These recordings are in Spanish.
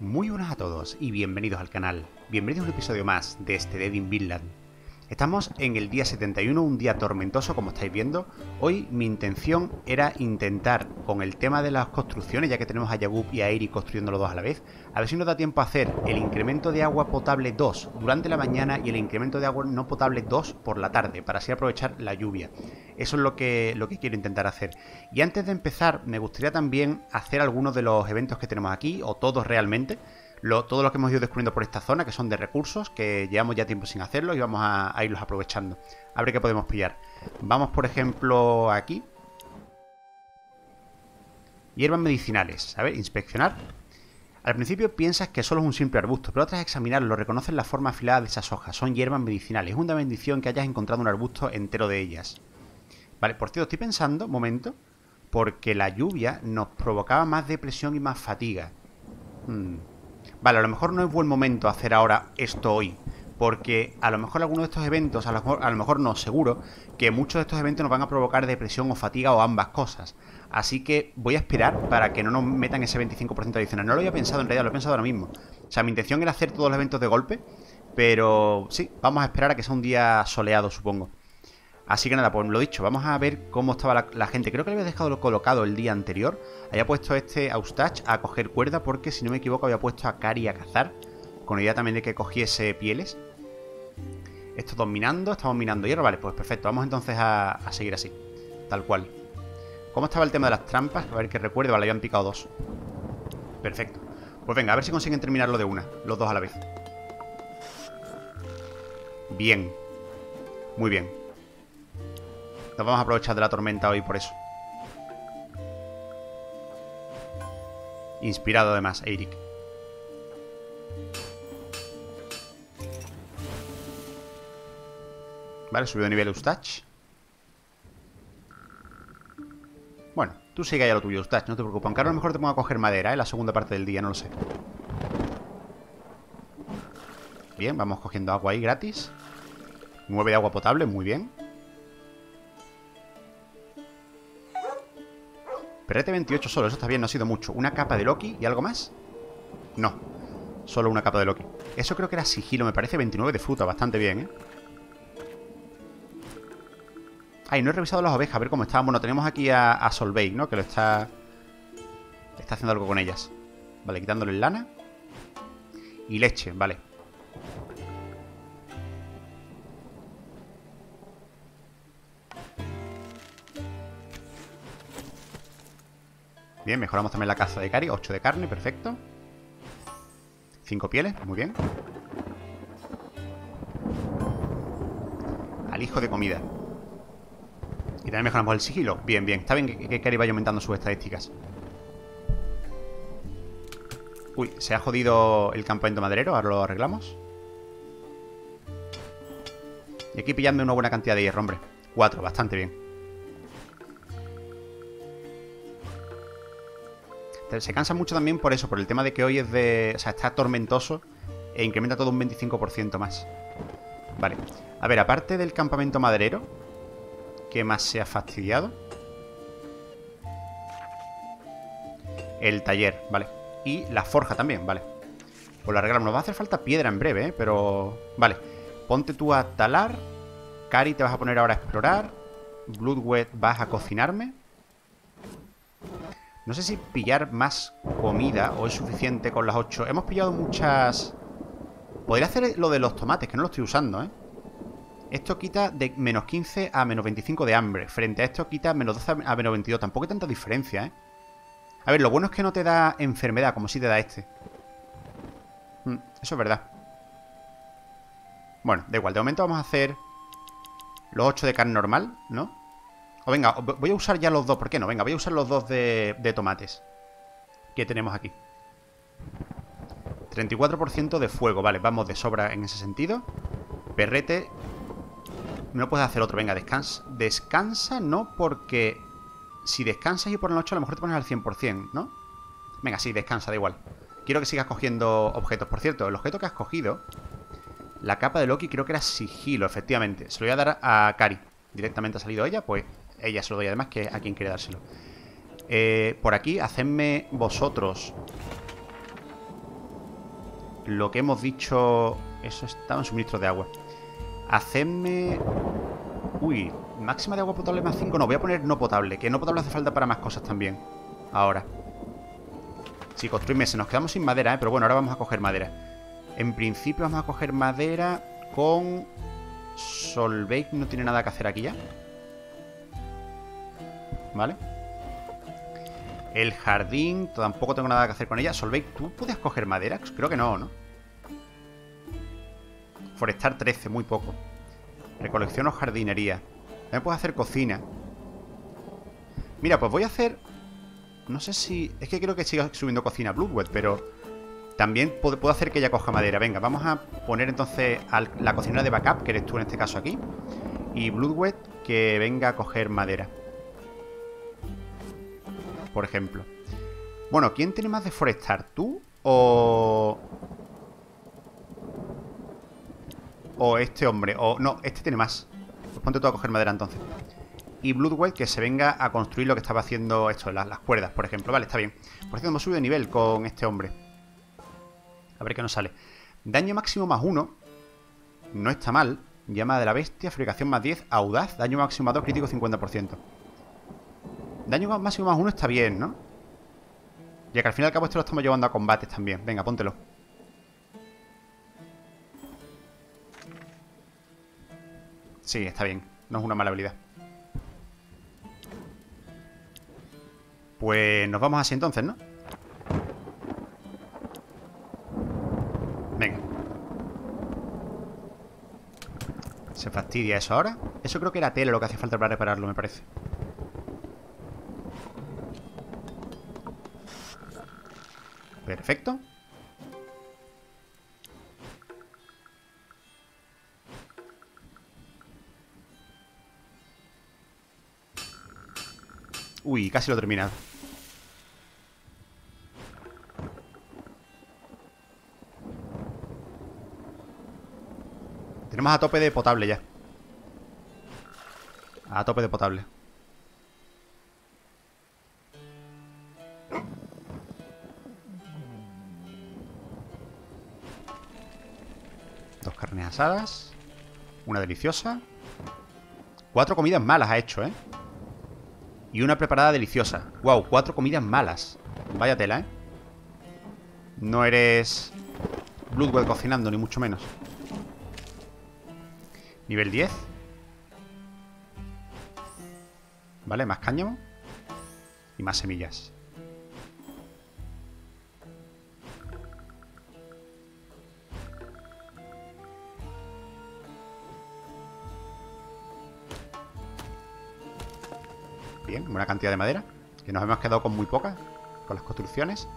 Muy buenas a todos y bienvenidos al canal. Bienvenidos a un episodio más de este Dead in Vinland. Estamos en el día 71, un día tormentoso como estáis viendo. Hoy mi intención era intentar con el tema de las construcciones, ya que tenemos a Yagub y a Eri construyendo los dos a la vez, a ver si nos da tiempo a hacer el incremento de agua potable 2 durante la mañana y el incremento de agua no potable 2 por la tarde, para así aprovechar la lluvia. Eso es lo que, lo que quiero intentar hacer. Y antes de empezar, me gustaría también hacer algunos de los eventos que tenemos aquí, o todos realmente todo lo que hemos ido descubriendo por esta zona, que son de recursos, que llevamos ya tiempo sin hacerlo y vamos a, irlos aprovechando. A ver qué podemos pillar. Vamos, por ejemplo, aquí. Hierbas medicinales. A ver, inspeccionar. Al principio piensas que solo es un simple arbusto, pero tras examinarlo reconoces la forma afilada de esas hojas. Son hierbas medicinales. Es una bendición que hayas encontrado un arbusto entero de ellas. Vale, por cierto, estoy pensando, momento, porque la lluvia nos provocaba más depresión y más fatiga. Hmm. Vale, a lo mejor no es buen momento hacer ahora esto hoy. Porque a lo mejor algunos de estos eventos, a lo, mejor, a lo mejor no, seguro, que muchos de estos eventos nos van a provocar depresión o fatiga o ambas cosas. Así que voy a esperar para que no nos metan ese 25% adicional. No lo había pensado en realidad, lo he pensado ahora mismo. O sea, mi intención era hacer todos los eventos de golpe, pero sí, vamos a esperar a que sea un día soleado, supongo. Así que nada, pues lo dicho, vamos a ver cómo estaba la, gente. Creo que le había dejado colocado el día anterior. Había puesto este Austach a coger cuerda porque, si no me equivoco, había puesto a Kari a cazar. Con la idea también de que cogiese pieles. Estos dos minando, estamos minando hierro. Vale, pues perfecto, vamos entonces a, seguir así. Tal cual. ¿Cómo estaba el tema de las trampas? A ver que recuerdo, vale, habían picado dos. Perfecto. Pues venga, a ver si consiguen terminarlo de una, los dos a la vez. Bien. Muy bien. Nos vamos a aprovechar de la tormenta hoy por eso. Inspirado además, Eirik. Vale, subido de nivel Ustach. Bueno, tú sigue ya lo tuyo, Ustach, no te preocupes. Aunque a lo mejor te pongo a coger madera, ¿eh? La segunda parte del día, no lo sé. Bien, vamos cogiendo agua ahí gratis. 9 de agua potable, muy bien. Perrete 28 solo, eso está bien, no ha sido mucho. ¿Una capa de Loki y algo más? No, solo una capa de Loki. Eso creo que era sigilo, me parece 29 de fruta, bastante bien, ¿eh? Ay, no he revisado las ovejas, a ver cómo estaban. Bueno, tenemos aquí a, a Solveig, ¿no? Que lo está... Está haciendo algo con ellas. Vale, quitándole lana. Y leche, vale. Bien, mejoramos también la caza de Cari. 8 de carne, perfecto. 5 pieles, muy bien. Al hijo de comida. Y también mejoramos el sigilo. Bien, bien. Está bien que, Cari vaya aumentando sus estadísticas. Uy, se ha jodido el campamento maderero. Ahora lo arreglamos. Y aquí pillando una buena cantidad de hierro, hombre. 4, bastante bien. Se cansa mucho también por eso, por el tema de que hoy es de... O sea, está tormentoso e incrementa todo un 25% más. Vale. A ver, aparte del campamento maderero, ¿qué más se ha fastidiado? El taller, vale. Y la forja también, vale. Pues la arreglamos. Nos va a hacer falta piedra en breve, ¿eh? Pero... Vale. Ponte tú a talar. Cari te vas a poner ahora a explorar. Bloodwet vas a cocinarme. No sé si pillar más comida o es suficiente con las 8. Hemos pillado muchas... Podría hacer lo de los tomates, que no lo estoy usando, ¿eh? Esto quita de menos 15 a menos 25 de hambre. Frente a esto quita menos 12 a menos 22. Tampoco hay tanta diferencia, ¿eh? A ver, lo bueno es que no te da enfermedad, como si te da este. Mm, eso es verdad. Bueno, da igual. De momento vamos a hacer los 8 de carne normal, ¿no? O venga, voy a usar ya los dos. ¿Por qué no? Venga, voy a usar los dos de, tomates. Que tenemos aquí. 34% de fuego. Vale, vamos de sobra en ese sentido. Perrete. No puedes hacer otro. Venga, descansa. Descansa, no, porque... Si descansas y por la noche a lo mejor te pones al 100%, ¿no? Venga, sí, descansa, da igual. Quiero que sigas cogiendo objetos. Por cierto, el objeto que has cogido... La capa de Loki creo que era sigilo, efectivamente. Se lo voy a dar a Kari. Directamente ha salido ella, pues ella se lo doy además, que a quien quiere dárselo. Eh, por aquí, hacedme vosotros lo que hemos dicho... Eso estaba en suministro de agua. Hacedme... Uy, máxima de agua potable más 5. No, voy a poner no potable. Que no potable hace falta para más cosas también. Ahora. Sí, construir meses. Nos quedamos sin madera, ¿eh? Pero bueno, ahora vamos a coger madera. En principio vamos a coger madera con... Solveig no tiene nada que hacer aquí ya. ¿Vale? El jardín, tampoco tengo nada que hacer con ella. Solveig, ¿tú puedes coger madera? Creo que no, ¿no? Forestar 13, muy poco. Recolección o jardinería. También puedo hacer cocina. Mira, pues voy a hacer... No sé si... Es que creo que siga subiendo cocina Bloodwet, pero... También puedo, hacer que ella coja madera. Venga, vamos a poner entonces a la cocinera de backup, que eres tú en este caso aquí. Y Bloodwet que venga a coger madera por ejemplo. Bueno, ¿quién tiene más de forestar? ¿Tú o...? O este hombre. O no, este tiene más. Pues ponte tú a coger madera entonces. Y Bloodwell que se venga a construir lo que estaba haciendo esto, las, las cuerdas, por ejemplo. Vale, está bien. Por cierto, hemos subido de nivel con este hombre. A ver qué nos sale. Daño máximo más uno. No está mal. Llama de la bestia, fabricación más 10, audaz, daño máximo más 2, crítico 50%. Daño máximo más uno está bien, ¿no? Ya que al fin y al cabo esto lo estamos llevando a combates también. Venga, póntelo. Sí, está bien. No es una mala habilidad. Pues nos vamos así entonces, ¿no? Venga. Se fastidia eso ahora. Eso creo que era tele lo que hace falta para repararlo, me parece. Perfecto. Uy, casi lo he terminado. Tenemos a tope de potable ya. A tope de potable. Asadas. Una deliciosa. Cuatro comidas malas ha hecho, ¿eh? Y una preparada deliciosa. Wow, cuatro comidas malas. Vaya tela, ¿eh? No eres Bloodwell cocinando, ni mucho menos. Nivel 10. Vale, más cáñamo. Y más semillas. Buena cantidad de madera. Que nos hemos quedado con muy poca. Con las construcciones.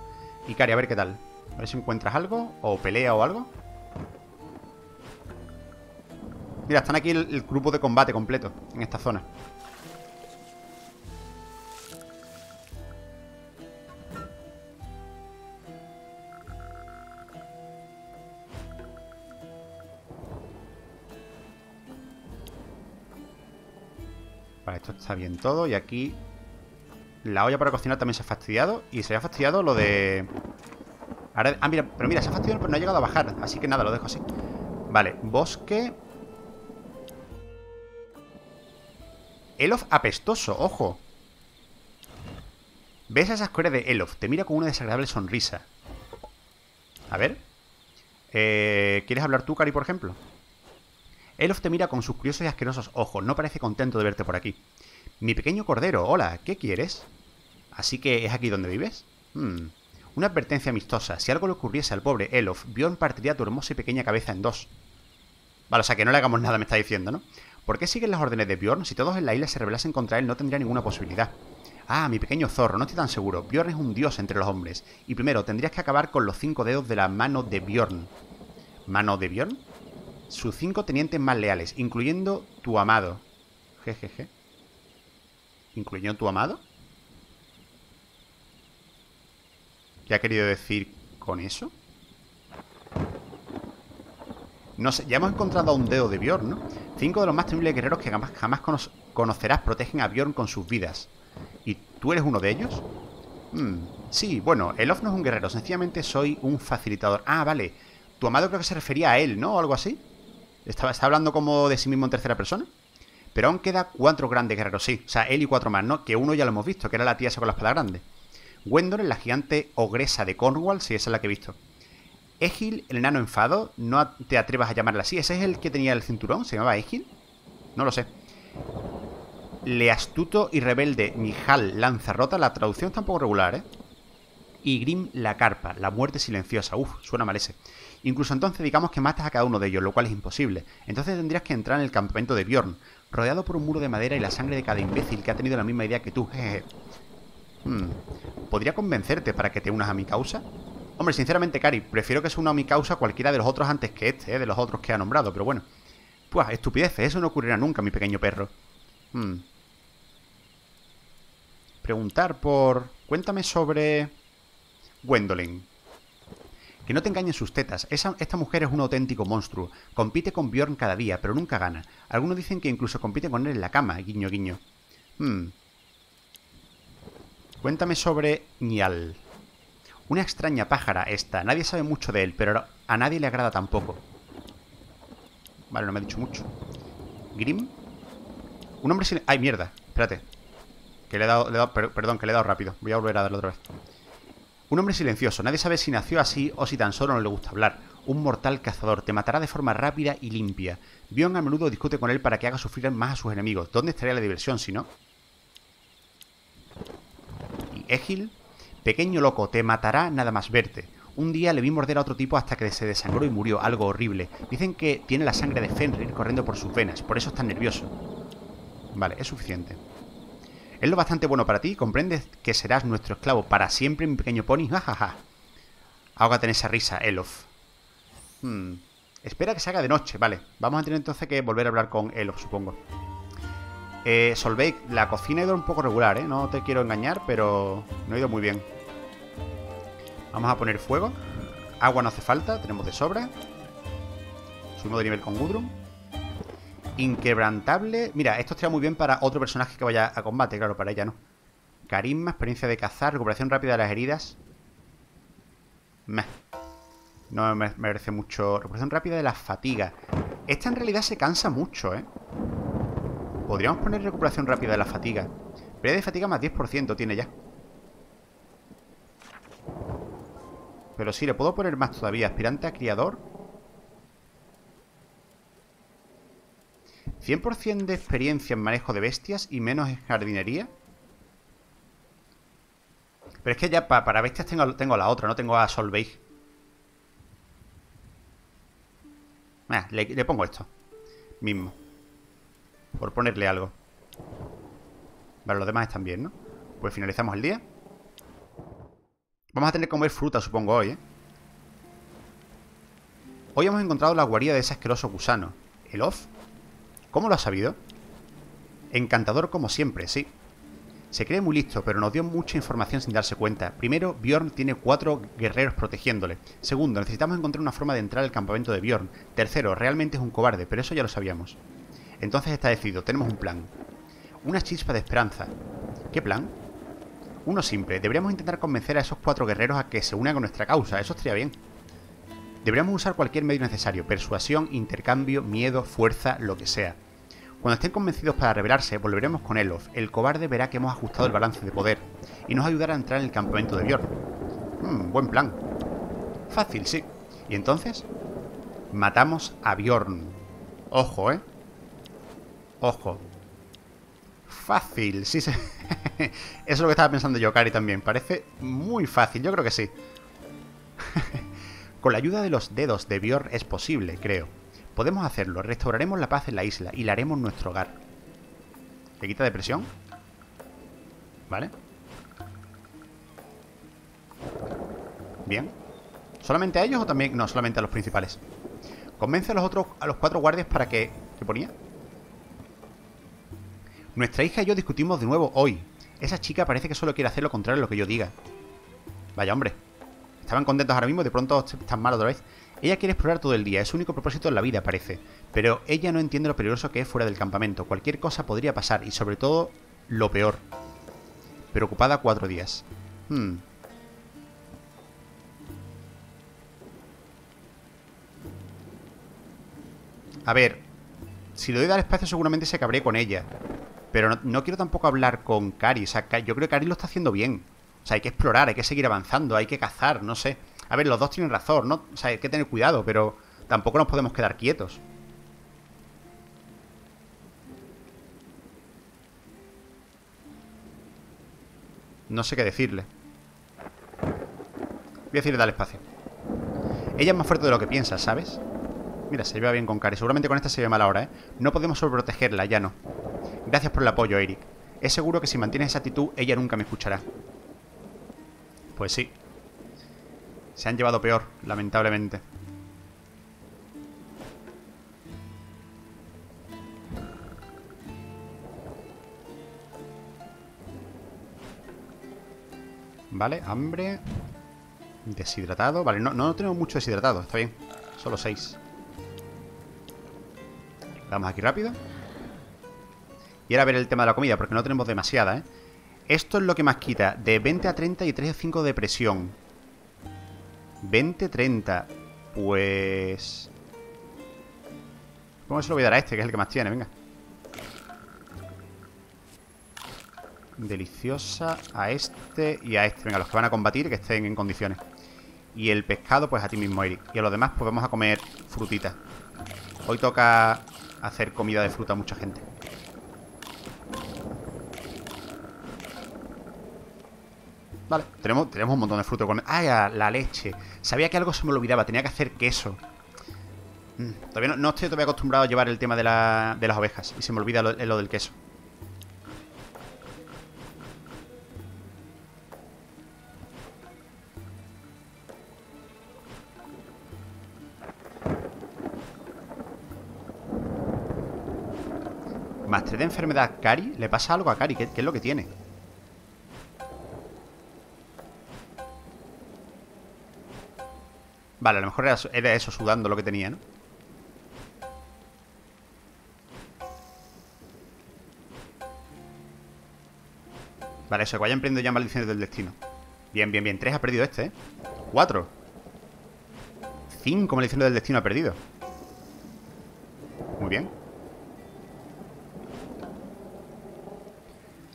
Y Cari, a ver qué tal. A ver si encuentras algo. O pelea o algo. Mira, están aquí el, grupo de combate completo. En esta zona. Vale, esto está bien todo. Y aquí la olla para cocinar también se ha fastidiado. Y se ha fastidiado lo de... ah, mira, pero mira, se ha fastidiado, pero no ha llegado a bajar. Así que nada, lo dejo así. Vale, bosque. Elof apestoso, ojo. ¿Ves esa escuela de Elof? Te mira con una desagradable sonrisa. A ver. Eh, ¿Quieres hablar tú, Cari, por ejemplo? Elof te mira con sus curiosos y asquerosos ojos. No parece contento de verte por aquí. Mi pequeño cordero, hola, ¿qué quieres? ¿Así que es aquí donde vives? Hmm. Una advertencia amistosa. Si algo le ocurriese al pobre Elof, Bjorn partiría tu hermosa y pequeña cabeza en dos. Vale, o sea que no le hagamos nada, me está diciendo, ¿no? ¿Por qué siguen las órdenes de Bjorn? Si todos en la isla se rebelasen contra él, no tendría ninguna posibilidad. Ah, mi pequeño zorro, no estoy tan seguro. Bjorn es un dios entre los hombres. Y primero, tendrías que acabar con los cinco dedos de la mano de Bjorn. ¿Mano de Bjorn? sus cinco tenientes más leales, incluyendo tu amado. Jejeje. ¿Incluyendo tu amado? ¿Qué ha querido decir con eso? No sé, ya hemos encontrado a un dedo de Bjorn, ¿no? Cinco de los más temibles guerreros que jamás, jamás conocerás protegen a Bjorn con sus vidas. ¿Y tú eres uno de ellos? Hmm, sí, bueno, el Off no es un guerrero, sencillamente soy un facilitador. Ah, vale. Tu amado creo que se refería a él, ¿no? O algo así. Estaba, está hablando como de sí mismo en tercera persona. Pero aún queda cuatro grandes guerreros, sí. O sea, él y cuatro más, ¿no? Que uno ya lo hemos visto, que era la tía esa con la espada grande. Gwendolyn, la gigante ogresa de Cornwall, sí, esa es la que he visto. Egil, el enano enfado, no te atrevas a llamarla así. ¿Ese es el que tenía el cinturón? ¿Se llamaba Egil? No lo sé. Le astuto y rebelde Nihal Lanzarrota, la traducción está un poco regular, ¿eh? Y Grim la carpa, la muerte silenciosa. Uf, suena mal ese. Incluso entonces digamos que matas a cada uno de ellos, lo cual es imposible. Entonces tendrías que entrar en el campamento de Bjorn, rodeado por un muro de madera y la sangre de cada imbécil que ha tenido la misma idea que tú. Jeje. Hmm. ¿Podría convencerte para que te unas a mi causa? Hombre, sinceramente, Cari, prefiero que se una a mi causa cualquiera de los otros antes que este, ¿eh? de los otros que ha nombrado, pero bueno. Pues, estupidez, eso no ocurrirá nunca, mi pequeño perro. Hmm. Preguntar por... Cuéntame sobre... Gwendolyn. Que no te engañen sus tetas. esta mujer es un auténtico monstruo. Compite con Bjorn cada día, pero nunca gana. Algunos dicen que incluso compite con él en la cama, guiño guiño. Hmm. Cuéntame sobre Nial. Una extraña pájara esta. Nadie sabe mucho de él, pero a nadie le agrada tampoco. Vale, no me ha dicho mucho. Grim. Un hombre sin... ¡Ay, mierda! Espérate. Que le he dado... perdón, que le he dado rápido. Voy a volver a darlo otra vez. Un hombre silencioso, nadie sabe si nació así o si tan solo no le gusta hablar. Un mortal cazador, te matará de forma rápida y limpia. Bion a menudo discute con él para que haga sufrir más a sus enemigos. ¿Dónde estaría la diversión si no? Y Egil, pequeño loco, te matará nada más verte. Un día le vi morder a otro tipo hasta que se desangró y murió, algo horrible. Dicen que tiene la sangre de Fenrir corriendo por sus venas, por eso es tan nervioso. Vale, es suficiente. Es lo bastante bueno para ti, comprendes que serás nuestro esclavo para siempre, mi pequeño pony. Jajaja. Ahógate en esa risa, Elof. Hmm. Espera que se haga de noche, vale. Vamos a tener entonces que volver a hablar con Elof, supongo. Eh, Solveig, la cocina ha ido un poco regular, ¿eh? No te quiero engañar, pero no ha ido muy bien. Vamos a poner fuego. Agua no hace falta, tenemos de sobra. Subimos de nivel con Gudrun. Inquebrantable. Mira, esto estaría muy bien para otro personaje que vaya a combate, claro, para ella no. Carisma, experiencia de cazar, recuperación rápida de las heridas. Meh. No me merece mucho. Recuperación rápida de las fatigas. Esta en realidad se cansa mucho, ¿eh? Podríamos poner recuperación rápida de la fatiga. Pérdida de fatiga más 10% tiene ya. Pero sí, le puedo poner más todavía. Aspirante a criador. 100% de experiencia en manejo de bestias y menos en jardinería. Pero es que ya para bestias tengo, tengo la otra, no tengo a Solveig. le, le pongo esto. Mismo. Por ponerle algo. Vale, los demás están bien, ¿no? Pues finalizamos el día. Vamos a tener que comer fruta, supongo, hoy, ¿eh? Hoy hemos encontrado la guarida de ese asqueroso gusano. ¿El off? ¿Cómo lo ha sabido? Encantador como siempre, sí. Se cree muy listo, pero nos dio mucha información sin darse cuenta. Primero, Bjorn tiene cuatro guerreros protegiéndole. Segundo, necesitamos encontrar una forma de entrar al campamento de Bjorn. Tercero, realmente es un cobarde, pero eso ya lo sabíamos. Entonces está decidido, tenemos un plan. Una chispa de esperanza. ¿Qué plan? Uno simple, deberíamos intentar convencer a esos cuatro guerreros a que se unan con nuestra causa, eso estaría bien. Deberíamos usar cualquier medio necesario, persuasión, intercambio, miedo, fuerza, lo que sea. Cuando estén convencidos para rebelarse, volveremos con Elof. El cobarde verá que hemos ajustado el balance de poder y nos ayudará a entrar en el campamento de Bjorn. Hmm, buen plan. Fácil, sí. ¿Y entonces? Matamos a Bjorn. Ojo, ¿eh? Ojo. Fácil, sí, sí. Eso es lo que estaba pensando yo, Cari, también. Parece muy fácil, yo creo que sí. Con la ayuda de los dedos de Bjorn es posible, creo. Podemos hacerlo, restauraremos la paz en la isla y la haremos nuestro hogar. ¿Le quita depresión? ¿Vale? Bien. ¿Solamente a ellos o también...? No, solamente a los principales. Convence a los otros, a los cuatro guardias para que... ¿Qué ponía? Nuestra hija y yo discutimos de nuevo hoy. Esa chica parece que solo quiere hacer lo contrario a lo que yo diga. Vaya, hombre. Estaban contentos ahora mismo y de pronto están mal otra vez. Ella quiere explorar todo el día, es su único propósito en la vida, parece. Pero ella no entiende lo peligroso que es fuera del campamento. Cualquier cosa podría pasar y sobre todo lo peor. Preocupada cuatro días. Hmm. A ver, si le doy dar espacio seguramente se cabré con ella. Pero no, quiero tampoco hablar con Cari. O sea, yo creo que Cari lo está haciendo bien. O sea, hay que explorar, hay que seguir avanzando, hay que cazar, no sé. A ver, los dos tienen razón, ¿no? O sea, hay que tener cuidado, pero tampoco nos podemos quedar quietos. No sé qué decirle. Voy a decirle darle espacio. Ella es más fuerte de lo que piensas, ¿sabes? Mira, se lleva bien con Cari. Seguramente con esta se ve mal ahora, ¿eh? No podemos sobreprotegerla, ya no. Gracias por el apoyo, Eric. Es seguro que si mantienes esa actitud, ella nunca me escuchará. Pues sí. Se han llevado peor, lamentablemente. Vale, hambre Deshidratado, vale, no, no tenemos mucho deshidratado Está bien, solo 6 Vamos aquí rápido Y ahora ver el tema de la comida Porque no tenemos demasiada, ¿eh? Esto es lo que más quita De 20 a 30 y 3 a 5 de presión. 20, 30 Pues... ¿Cómo se lo voy a dar a este? Que es el que más tiene, venga. Deliciosa a este y a este. Venga, los que van a combatir que estén en condiciones. Y el pescado, pues a ti mismo, Eric. Y a los demás, pues vamos a comer frutitas. Hoy toca hacer comida de fruta a mucha gente Vale, tenemos, tenemos un montón de fruta con... ¡Ah, la leche! Sabía que algo se me olvidaba, tenía que hacer queso mm, Todavía no, estoy todavía acostumbrado a llevar el tema de, las ovejas Y se me olvida lo del queso Más 3 de enfermedad Cari. ¿Le pasa algo a Cari? ¿Qué, es lo que tiene? Vale, a lo mejor era, eso sudando lo que tenía, ¿no? Vale, eso, que vayan perdiendo ya maldiciones del destino Bien, bien, bien, 3 ha perdido este, ¿eh? 4 5 maldiciones del destino ha perdido Muy bien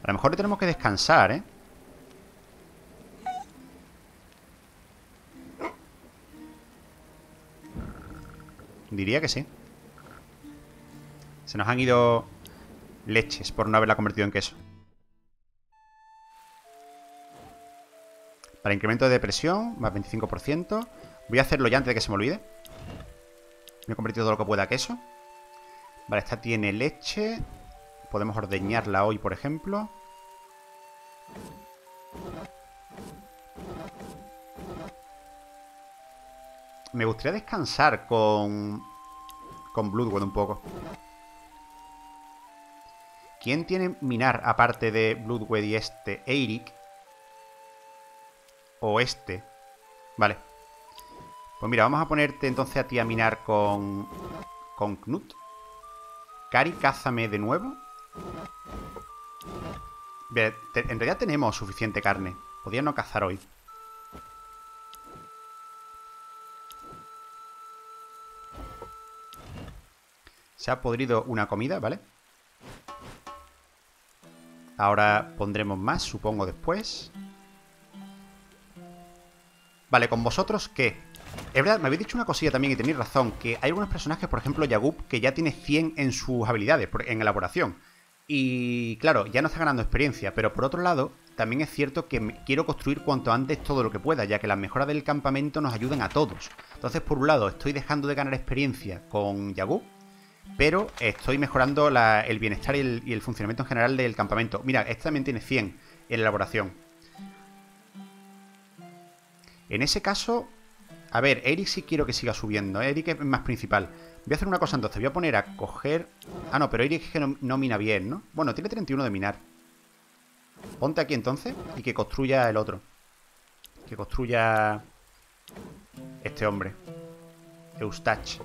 A lo mejor tenemos que descansar, ¿eh? Diría que sí. Se nos han ido leches por no haberla convertido en queso. Para incremento de presión, más 25%. Voy a hacerlo ya antes de que se me olvide. Me he convertido todo lo que pueda a queso. Vale, esta tiene leche. Podemos ordeñarla hoy, por ejemplo. Me gustaría descansar con... Con Bloodwood un poco. ¿Quién tiene minar aparte de Bloodwood y este? Eirik. O este. Vale. Pues mira, vamos a ponerte entonces a ti a minar con... Con Knut. Cari, cázame de nuevo. En realidad tenemos suficiente carne. Podría no cazar hoy. Se ha podrido una comida, ¿vale? Ahora pondremos más, supongo, después. Vale, ¿con vosotros qué? Es verdad, me habéis dicho una cosilla también y tenéis razón, que hay algunos personajes, por ejemplo, Yagub, que ya tiene 100 en sus habilidades, en elaboración. Y claro, ya no está ganando experiencia, pero por otro lado, también es cierto que quiero construir cuanto antes todo lo que pueda, ya que las mejoras del campamento nos ayudan a todos. Entonces, por un lado, estoy dejando de ganar experiencia con Yagu, pero estoy mejorando el bienestar y el, funcionamiento en general del campamento. Mira, este también tiene 100 en elaboración. En ese caso, a ver, Eric sí quiero que siga subiendo, ¿eh? Eric es más principal. Voy a hacer una cosa entonces, voy a poner a coger... Ah, no, pero Eric es que no, mina bien, ¿no? Bueno, tiene 31 de minar. Ponte aquí entonces y que construya el otro. Que construya este hombre. Eustache.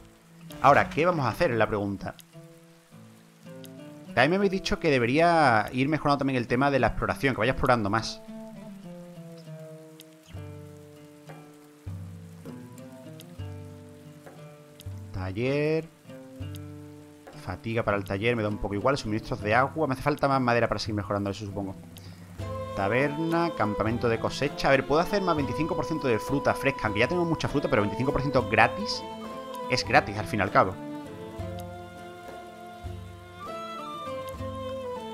Ahora, ¿qué vamos a hacer? Es la pregunta. También me habéis dicho que debería ir mejorando también el tema de la exploración, que vaya explorando más. Taller. Fatiga para el taller, me da un poco igual. Suministros de agua. Me hace falta más madera para seguir mejorando eso, supongo. Taberna, campamento de cosecha. A ver, puedo hacer más 25% de fruta fresca. Aunque ya tengo mucha fruta, pero 25% gratis. Es gratis, al fin y al cabo.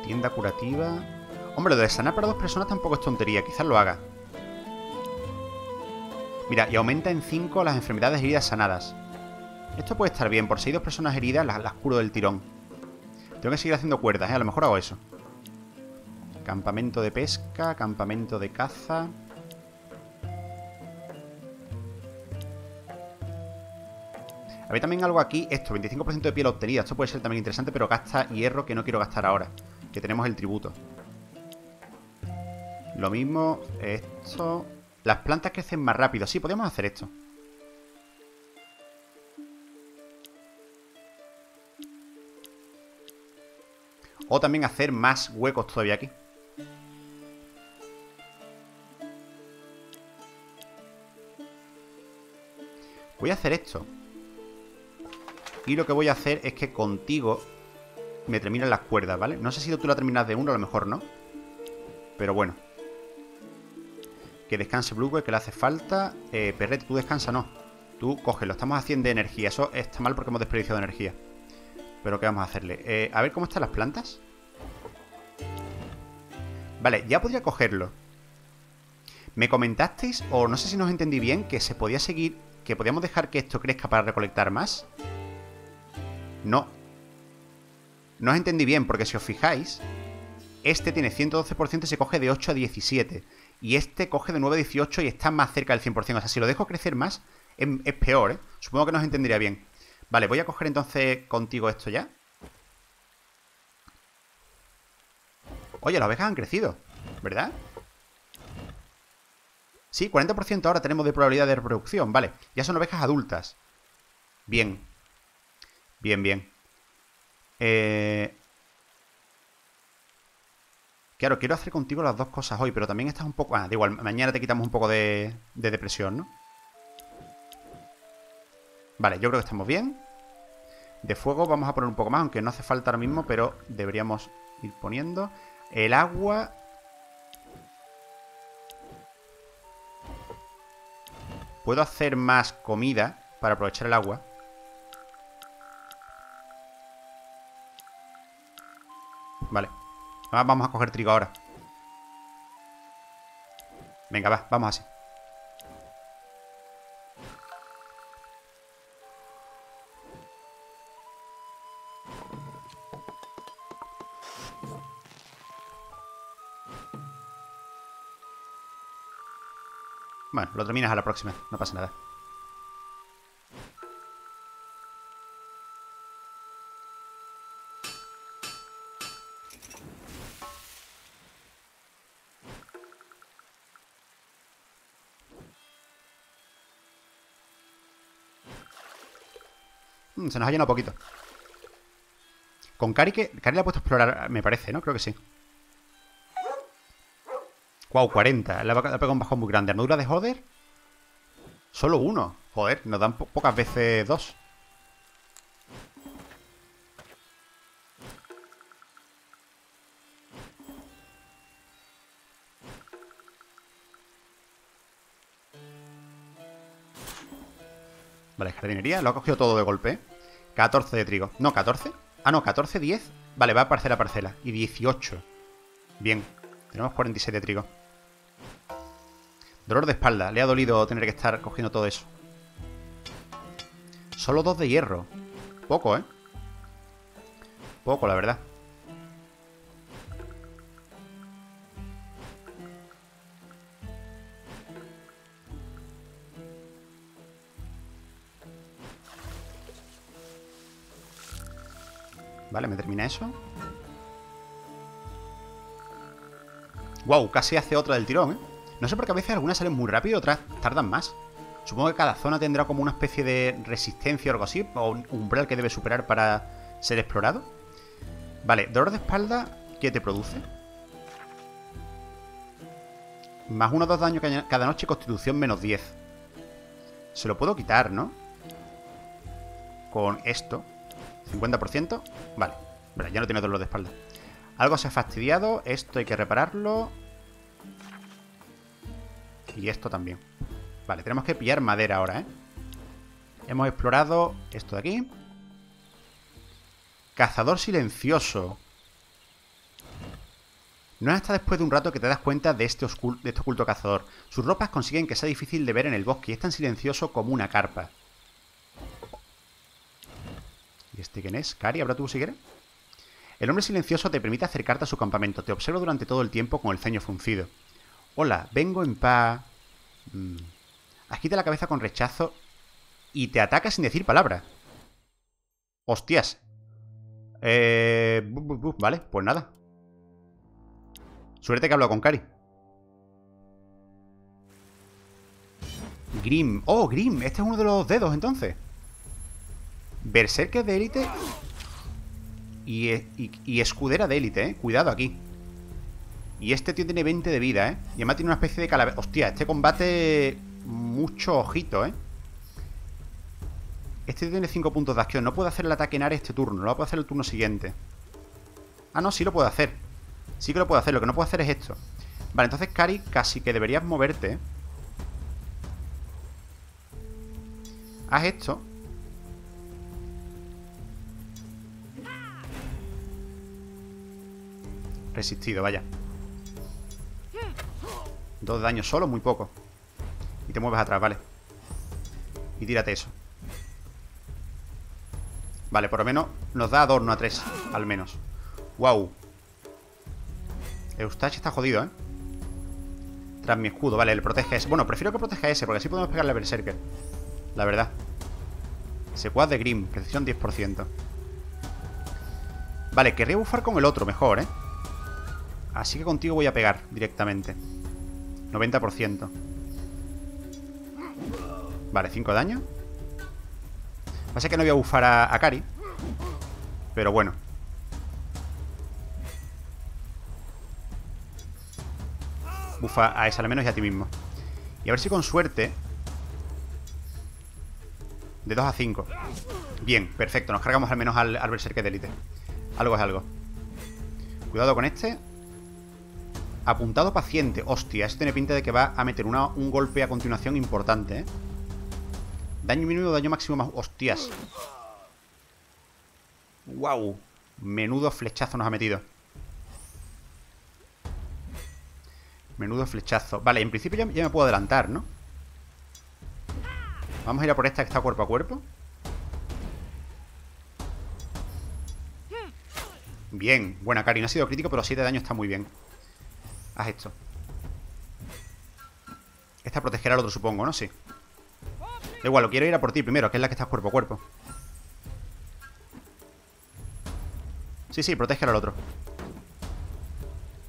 Tienda curativa. Hombre, lo de sanar para dos personas tampoco es tontería. Quizás lo haga. Mira, y aumenta en 5 las enfermedades heridas sanadas. Esto puede estar bien. Por si hay dos personas heridas, las, las curo del tirón. Tengo que seguir haciendo cuerdas, ¿eh? A lo mejor hago eso. Campamento de pesca, campamento de caza. A ver también algo aquí, esto, 25% de piel obtenida. Esto puede ser también interesante, pero gasta hierro que no quiero gastar ahora. Que tenemos el tributo. Lo mismo, esto... Las plantas crecen más rápido. Sí, podemos hacer esto. O también hacer más huecos todavía aquí. Voy a hacer esto. Y lo que voy a hacer es que contigo me terminan las cuerdas, ¿vale? No sé si tú la terminas de uno, a lo mejor no. Pero bueno. Que descanse Blue, que le hace falta. Eh, Perrete, tú descansa, no. Tú cógelo. Estamos haciendo de energía. Eso está mal porque hemos desperdiciado energía. Pero ¿qué vamos a hacerle? Eh, a ver cómo están las plantas. Vale, ya podría cogerlo. Me comentasteis, o no sé si nos entendí bien, que se podía seguir... Que podíamos dejar que esto crezca para recolectar más. No. No os entendí bien, porque si os fijáis... Este tiene 112% y se coge de 8 a 17. Y este coge de 9 a 18 y está más cerca del 100%. O sea, si lo dejo crecer más, es, peor, ¿eh? Supongo que nos entendería bien. Vale, voy a coger entonces contigo esto ya. Oye, las ovejas han crecido, ¿verdad? Sí, 40% ahora tenemos de probabilidad de reproducción. Vale, ya son ovejas adultas. Bien. Bien, bien. Eh... Claro, quiero hacer contigo las dos cosas hoy, pero también estás un poco... Ah, da igual, mañana te quitamos un poco de, de depresión, ¿no? Vale, yo creo que estamos bien. De fuego vamos a poner un poco más, aunque no hace falta ahora mismo, pero deberíamos ir poniendo. El agua... Puedo hacer más comida para aprovechar el agua. Vale. Vamos a coger trigo ahora. Venga, va, vamos así. Bueno, lo terminas a la próxima, no pasa nada. Se nos ha llenado poquito. Con Cari que... Cari la ha puesto a explorar, me parece, ¿no? Creo que sí. Wow, 40. Le ha pegado un bajón muy grande. ¿Armadura de Joder? Solo uno. Joder, nos dan pocas veces dos. Vale, jardinería. Lo ha cogido todo de golpe. 14 de trigo. No, 14. Ah, no, 14, 10. Vale, va parcela a parcela. Y 18. Bien. Tenemos 46 de trigo. Dolor de espalda. Le ha dolido tener que estar cogiendo todo eso. Solo dos de hierro. Poco, ¿eh? Poco, la verdad. Vale, me termina eso. Wow, casi hace otra del tirón, ¿eh? No sé por qué a veces algunas salen muy rápido otras tardan más. Supongo que cada zona tendrá como una especie de resistencia o algo así, o un umbral que debe superar para ser explorado. Vale, dolor de espalda, ¿qué te produce? Más uno o dos daños cada noche, constitución menos 10. Se lo puedo quitar, ¿no? Con esto. 50%. Vale. Vale, ya no tiene dolor de espalda. Algo se ha fastidiado. Esto hay que repararlo. Y esto también. Vale, tenemos que pillar madera ahora, ¿eh? Hemos explorado esto de aquí. Cazador silencioso. No es hasta después de un rato que te das cuenta de este, de este oculto cazador. Sus ropas consiguen que sea difícil de ver en el bosque y es tan silencioso como una carpa. ¿Y este quién es? ¿Cari? ¿Habrá tú si El hombre silencioso te permite acercarte a su campamento. Te observa durante todo el tiempo con el ceño fruncido. Hola, vengo en paz. Mm. Agita la cabeza con rechazo y te ataca sin decir palabra. Hostias. Eh... Vale, pues nada. Suerte que hablo con Cari. Grim. Oh, Grim. Este es uno de los dedos, entonces. Berserker de élite. Y, y, escudera de élite, ¿eh? Cuidado aquí. Y este tío tiene 20 de vida, ¿eh? Y además tiene una especie de calavera. Hostia, este combate... Mucho ojito, ¿eh? Este tiene 5 puntos de acción. No puedo hacer el ataque en área este turno. Lo puedo hacer el turno siguiente. Ah, no, sí lo puedo hacer. Sí que lo puedo hacer, lo que no puedo hacer es esto Vale, entonces, Cari, casi que deberías moverte Haz esto Resistido, vaya. Dos daños solo, muy poco. Y te mueves atrás, vale. Y tírate eso. Vale, por lo menos nos da a dos, no a tres Al menos. Wow Eustache está jodido, ¿eh? Tras mi escudo, vale, el protege ese. Bueno, prefiero que proteja ese, porque así podemos pegarle a Berserker La verdad. Secuaz de Grim, precisión 10% Vale, querría bufar con el otro, mejor, ¿eh? Así que contigo voy a pegar directamente 90% Vale, 5 daño Pasa que no voy a bufar a, a Kari Pero bueno Bufa a esa al menos y a ti mismo. Y a ver si con suerte... De 2 a 5. Bien, perfecto. Nos cargamos al menos al, al Berserker de élite. Algo es algo. Cuidado con este. Apuntado paciente. Hostia, este tiene pinta de que va a meter un golpe a continuación importante, ¿eh? Daño mínimo, daño máximo más... Hostias. Wow. Menudo flechazo nos ha metido. Menudo flechazo. Vale, en principio ya, me puedo adelantar, ¿no? Vamos a ir a por esta que está cuerpo a cuerpo. Bien, buena Cari, no ha sido crítico, pero 7 de daño está muy bien. Haz esto. Esta protegerá al otro, supongo, ¿no? Sí. Da igual, lo quiero ir a por ti primero, que es la que está cuerpo a cuerpo. Sí, sí, protege al otro.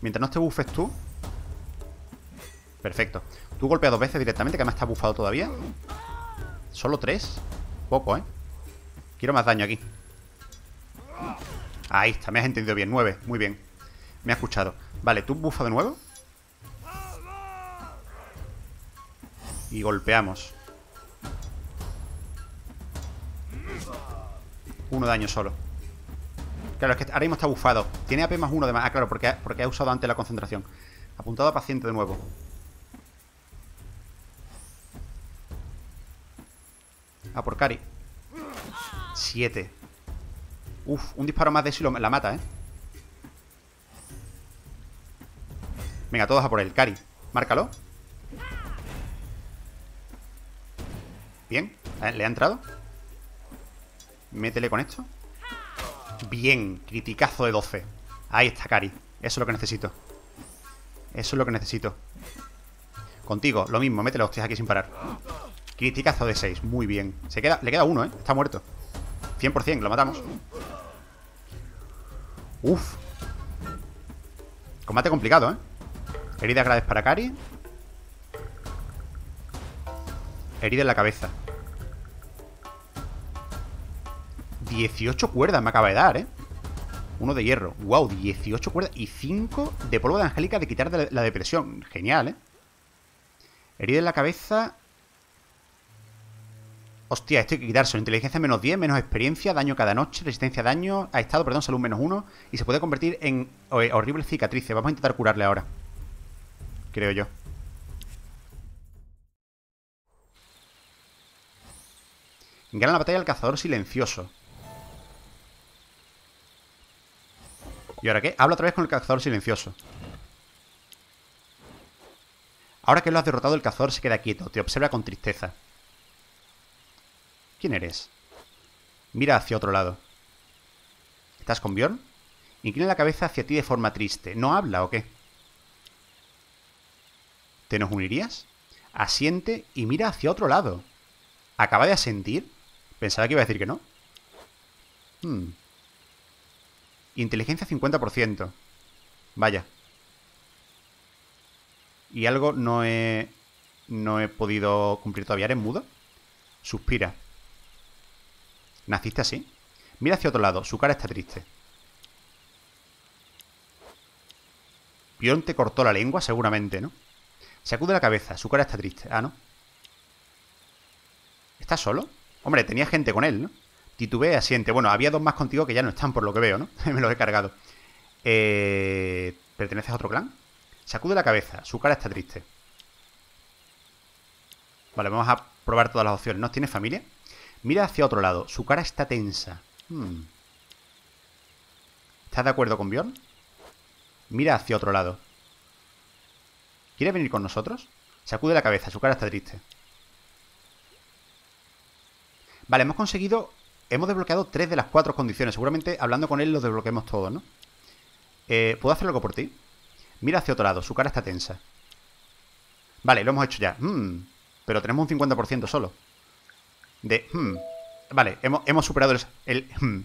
Mientras no te bufes tú, Perfecto. Tú golpeas dos veces directamente, que además está bufado todavía. ¿Solo tres? Poco, ¿eh? Quiero más daño aquí. Ahí está, me has entendido bien. Nueve, muy bien. Me ha escuchado. Vale, tú bufa de nuevo. Y golpeamos. Uno daño solo. Claro, es que ahora mismo está bufado. Tiene AP más uno de más. Ah, claro, porque porque ha usado antes la concentración. Apuntado a paciente de nuevo. A por Cari. Siete. Uf, un disparo más de eso y la mata, ¿eh? Venga, todos a por él. Cari, márcalo. Bien. ¿Le ha entrado? Métele con esto. Bien. Criticazo de 12. Ahí está, Cari. Eso es lo que necesito. Eso es lo que necesito. Contigo, lo mismo. Métele hostias aquí sin parar. Criticazo de 6, muy bien Se queda, Le queda uno, ¿eh? Está muerto 100%, lo matamos Uf Combate complicado, ¿eh? Herida grave para Kari Herida en la cabeza 18 cuerdas me acaba de dar, ¿eh? Uno de hierro Wow, 18 cuerdas Y 5 de polvo de angélica de quitar la depresión Genial, ¿eh? Herida en la cabeza Hostia, esto hay que quitarse. Inteligencia menos 10, menos experiencia, daño cada noche, resistencia a daño, a estado, perdón, salud menos 1. Y se puede convertir en eh, horrible cicatrices. Vamos a intentar curarle ahora. Creo yo. Gana la batalla el cazador silencioso. ¿Y ahora qué? Habla otra vez con el cazador silencioso. Ahora que lo has derrotado, el cazador se queda quieto. Te observa con tristeza. ¿Quién eres? Mira hacia otro lado. ¿Estás con Bjorn? Inclina la cabeza hacia ti de forma triste. ¿No habla o qué? ¿Te nos unirías? Asiente y mira hacia otro lado. ¿Acaba de asentir? Pensaba que iba a decir que no. Hmm. Inteligencia 50%. Vaya. Y algo no he... No he podido cumplir todavía. ¿Eres mudo? Suspira. ¿Naciste así? Mira hacia otro lado. Su cara está triste. Pion te cortó la lengua, seguramente, ¿no? Sacude la cabeza. Su cara está triste. Ah, ¿no? ¿Estás solo? Hombre, tenía gente con él, ¿no? Titubea, asiente. Bueno, había dos más contigo que ya no están, por lo que veo, ¿no? Me los he cargado. Eh, ¿Perteneces a otro clan? Sacude la cabeza. Su cara está triste. Vale, vamos a probar todas las opciones. ¿No tienes familia? Mira hacia otro lado. Su cara está tensa. Hmm. ¿Estás de acuerdo con Bjorn? Mira hacia otro lado. ¿Quiere venir con nosotros? Sacude la cabeza. Su cara está triste. Vale, hemos conseguido hemos desbloqueado tres de las cuatro condiciones. Seguramente hablando con él los desbloqueemos todos, ¿no? Eh, ¿Puedo hacer algo por ti? Mira hacia otro lado, su cara está tensa. Vale, lo hemos hecho ya. Hmm, pero tenemos un 50% solo. De... Hmm, vale, hemos, superado el... el hmm.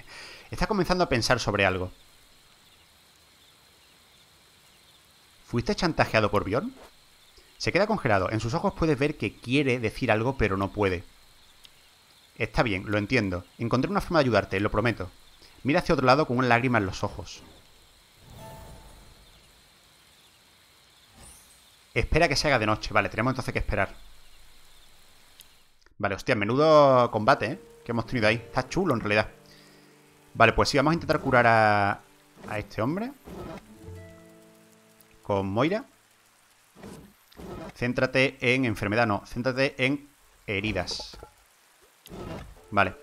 está comenzando a pensar sobre algo. ¿Fuiste chantajeado por Bjorn? Se queda congelado. En sus ojos puedes ver que quiere decir algo, pero no puede. Está bien, lo entiendo. Encontré una forma de ayudarte, lo prometo. Mira hacia otro lado con una lágrima en los ojos. Espera que se haga de noche. Vale, tenemos entonces que esperar. Vale, hostia, menudo combate, ¿eh? Que hemos tenido ahí. Está chulo, en realidad. Vale, pues sí, vamos a intentar curar a, a este hombre. Con Moira. Céntrate en enfermedad, no. Céntrate en heridas. Vale.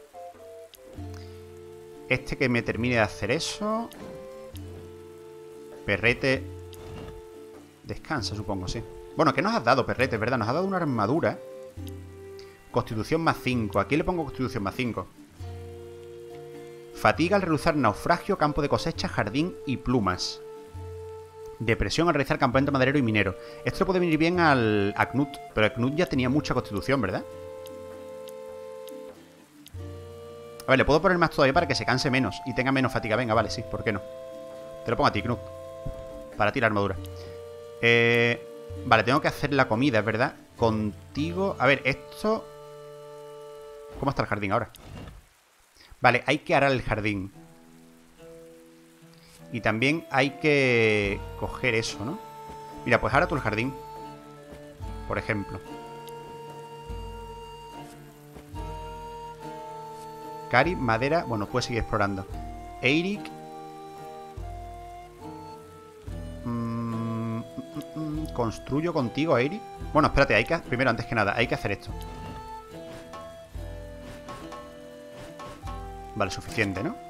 Este que me termine de hacer eso. Perrete. Descansa, supongo, sí. Bueno, ¿qué nos has dado, Perrete? ¿Verdad? Nos ha dado una armadura. Constitución más 5. Aquí le pongo Constitución más 5. Fatiga al realizar naufragio, campo de cosecha, jardín y plumas. Depresión al realizar campamento maderero y minero. Esto puede venir bien al, a Knut, pero Knut ya tenía mucha constitución, ¿verdad? A ver, le puedo poner más todavía para que se canse menos y tenga menos fatiga. Venga, vale, sí, ¿por qué no? Te lo pongo a ti, Knut. Para ti la armadura. Eh, vale, tengo que hacer la comida, verdad. Contigo... A ver, esto... ¿Cómo está el jardín ahora? Vale, hay que arar el jardín. Y también hay que coger eso, ¿no? Mira, pues ahora tú el jardín. Por ejemplo. Cari, madera. Bueno, puedes seguir explorando. Eirik. Mm, mm, mm, construyo contigo, Eirik. Bueno, espérate, hay que... Primero, antes que nada, hay que hacer esto. Vale, suficiente, ¿no?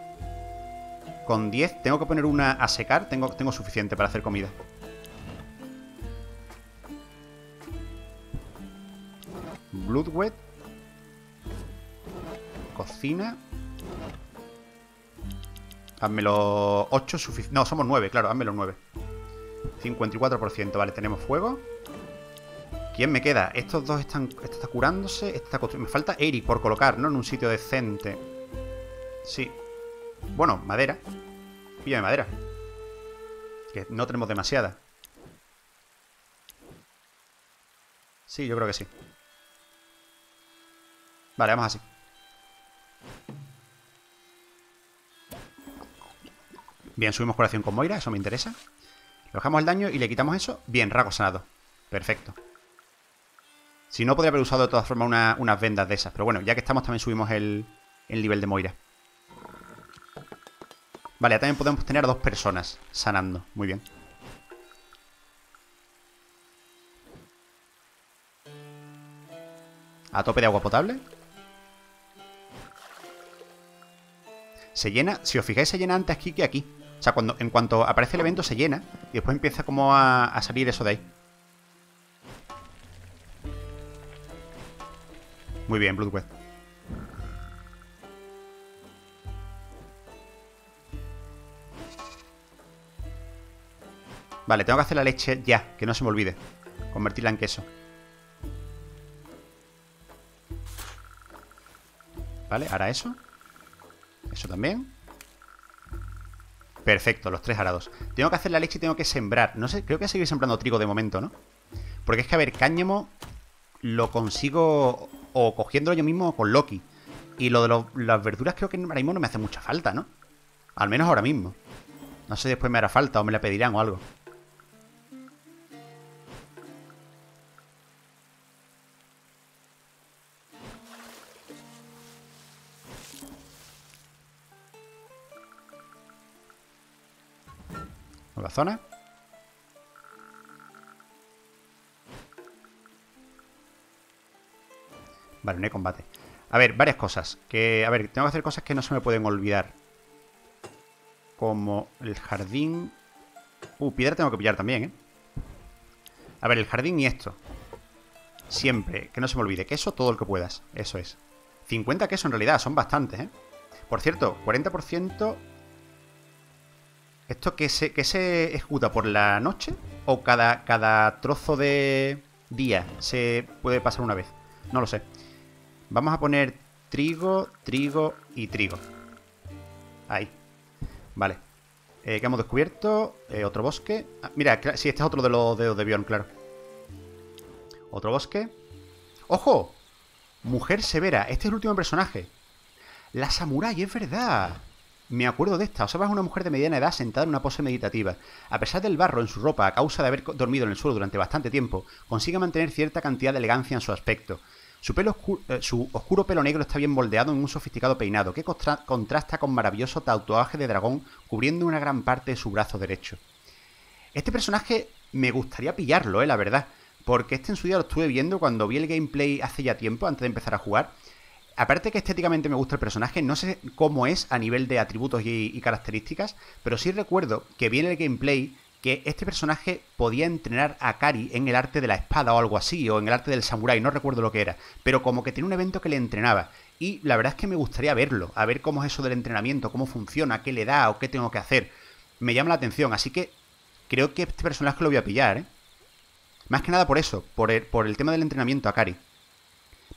Con 10 tengo que poner una a secar. Tengo, suficiente para hacer comida. Bloodwet Cocina. Házmelo 8 suficiente. No, somos 9, claro, házmelo 9. 54%, vale, tenemos fuego. ¿Quién me queda? Estos dos están. Este está curándose. Este Me falta Eric por colocar, ¿no? En un sitio decente. Sí. Bueno, madera. Píllame madera. Que no tenemos demasiada. Sí, yo creo que sí. Vale, vamos así. Bien, subimos curación con Moira, eso me interesa. Le bajamos el daño y le quitamos eso. Bien, rasgo sanado. Perfecto. Si no, podría haber usado de todas formas unas vendas de esas. Pero bueno, ya que estamos, también subimos el, el nivel de Moira. Vale, también podemos tener a dos personas sanando. Muy bien. A tope de agua potable. Se llena, si os fijáis, se llena antes aquí que aquí. O sea, cuando, en cuanto aparece el evento se llena y después empieza como a, a salir eso de ahí. Muy bien, Bloodwet. Vale, tengo que hacer la leche ya, que no se me olvide. Convertirla en queso. Vale, ahora eso. Eso también. Perfecto, los tres arados. Tengo que hacer la leche y tengo que sembrar. No sé, creo que voy a seguir sembrando trigo de momento, ¿no? Porque es que, a ver, cáñamo lo consigo o cogiéndolo yo mismo con Loki. Y lo de las verduras creo que ahora mismo no me hace mucha falta, ¿no? Al menos ahora mismo. No sé después me hará falta o me la pedirán o algo. Nueva zona. Vale, no hay combate. A ver, varias cosas. Que, a ver, tengo que hacer cosas que no se me pueden olvidar. Como el jardín... Uh, piedra tengo que pillar también, ¿eh? A ver, el jardín y esto. Siempre, que no se me olvide. Queso todo el que puedas. Eso es. 50 queso en realidad, son bastantes, ¿eh? Por cierto, 40%... ¿Esto que se, que se por la noche? ¿O cada, cada trozo de día se puede pasar una vez? No lo sé. Vamos a poner trigo, trigo y trigo. Ahí. Vale. Eh, ¿Qué hemos descubierto? Eh, otro bosque. Ah, mira, sí, este es otro de los dedos de Bion, claro. Otro bosque. ¡Ojo! Mujer severa. Este es el último personaje. La samurai, es verdad. Me acuerdo de esta. Observa es una mujer de mediana edad sentada en una pose meditativa. A pesar del barro en su ropa a causa de haber dormido en el suelo durante bastante tiempo, consigue mantener cierta cantidad de elegancia en su aspecto. Su, pelo oscuro, eh, su oscuro pelo negro está bien moldeado en un sofisticado peinado que contrasta con maravilloso tatuaje de dragón cubriendo una gran parte de su brazo derecho. Este personaje me gustaría pillarlo, eh, la verdad, porque este en su día lo estuve viendo cuando vi el gameplay hace ya tiempo, antes de empezar a jugar. Aparte que estéticamente me gusta el personaje, no sé cómo es a nivel de atributos y, características, pero sí recuerdo que vi en el gameplay que este personaje podía entrenar a Kari en el arte de la espada o algo así, o en el arte del samurái, no recuerdo lo que era, pero como que tenía un evento que le entrenaba. Y la verdad es que me gustaría verlo, a ver cómo es eso del entrenamiento, cómo funciona, qué le da o qué tengo que hacer. Me llama la atención, así que creo que este personaje lo voy a pillar, ¿eh? Más que nada por eso, por el tema del entrenamiento a Kari.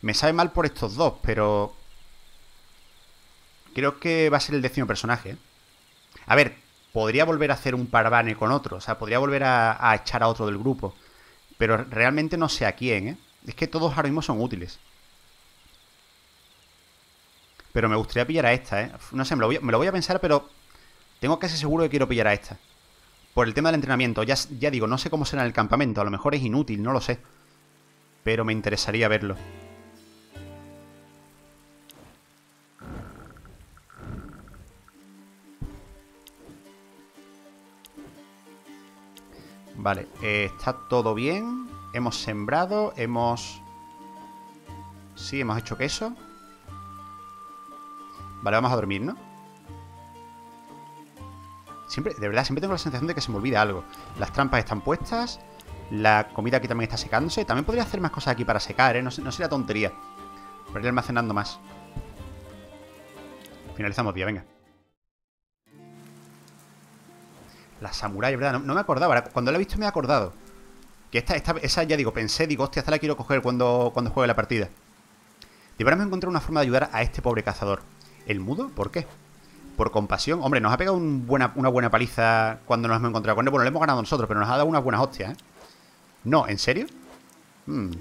Me sabe mal por estos dos, pero... Creo que va a ser el décimo personaje. ¿eh? A ver, podría volver a hacer un parvane con otro, o sea, podría volver a, echar a otro del grupo. Pero realmente no sé a quién, ¿eh? Es que todos ahora mismo son útiles. Pero me gustaría pillar a esta, ¿eh? No sé, me lo voy, a pensar, pero tengo ser seguro que quiero pillar a esta. Por el tema del entrenamiento. Ya, ya digo, no sé cómo será en el campamento. A lo mejor es inútil, no lo sé. Pero me interesaría verlo. Vale, eh, está todo bien. Hemos sembrado, hemos... Sí, hemos hecho queso. Vale, vamos a dormir, ¿no? Siempre, de verdad, siempre tengo la sensación de que se me olvida algo. Las trampas están puestas. La comida aquí también está secándose. También podría hacer más cosas aquí para secar, ¿eh? No, no sería tontería. Por ir almacenando más. Finalizamos día, venga. La samurai, ¿verdad? No, me acordaba. Cuando la he visto me he acordado. Que esta, esta, esa ya digo, pensé, digo, hostia, esta la quiero coger cuando, cuando juegue la partida. Deberíamos encontrar una forma de ayudar a este pobre cazador. ¿El mudo? ¿Por qué? Por compasión. Hombre, nos ha pegado buena, una buena paliza cuando nos hemos encontrado con él. Bueno, le hemos ganado nosotros, pero nos ha dado unas buenas hostias, ¿eh? No, ¿en serio? Hmm.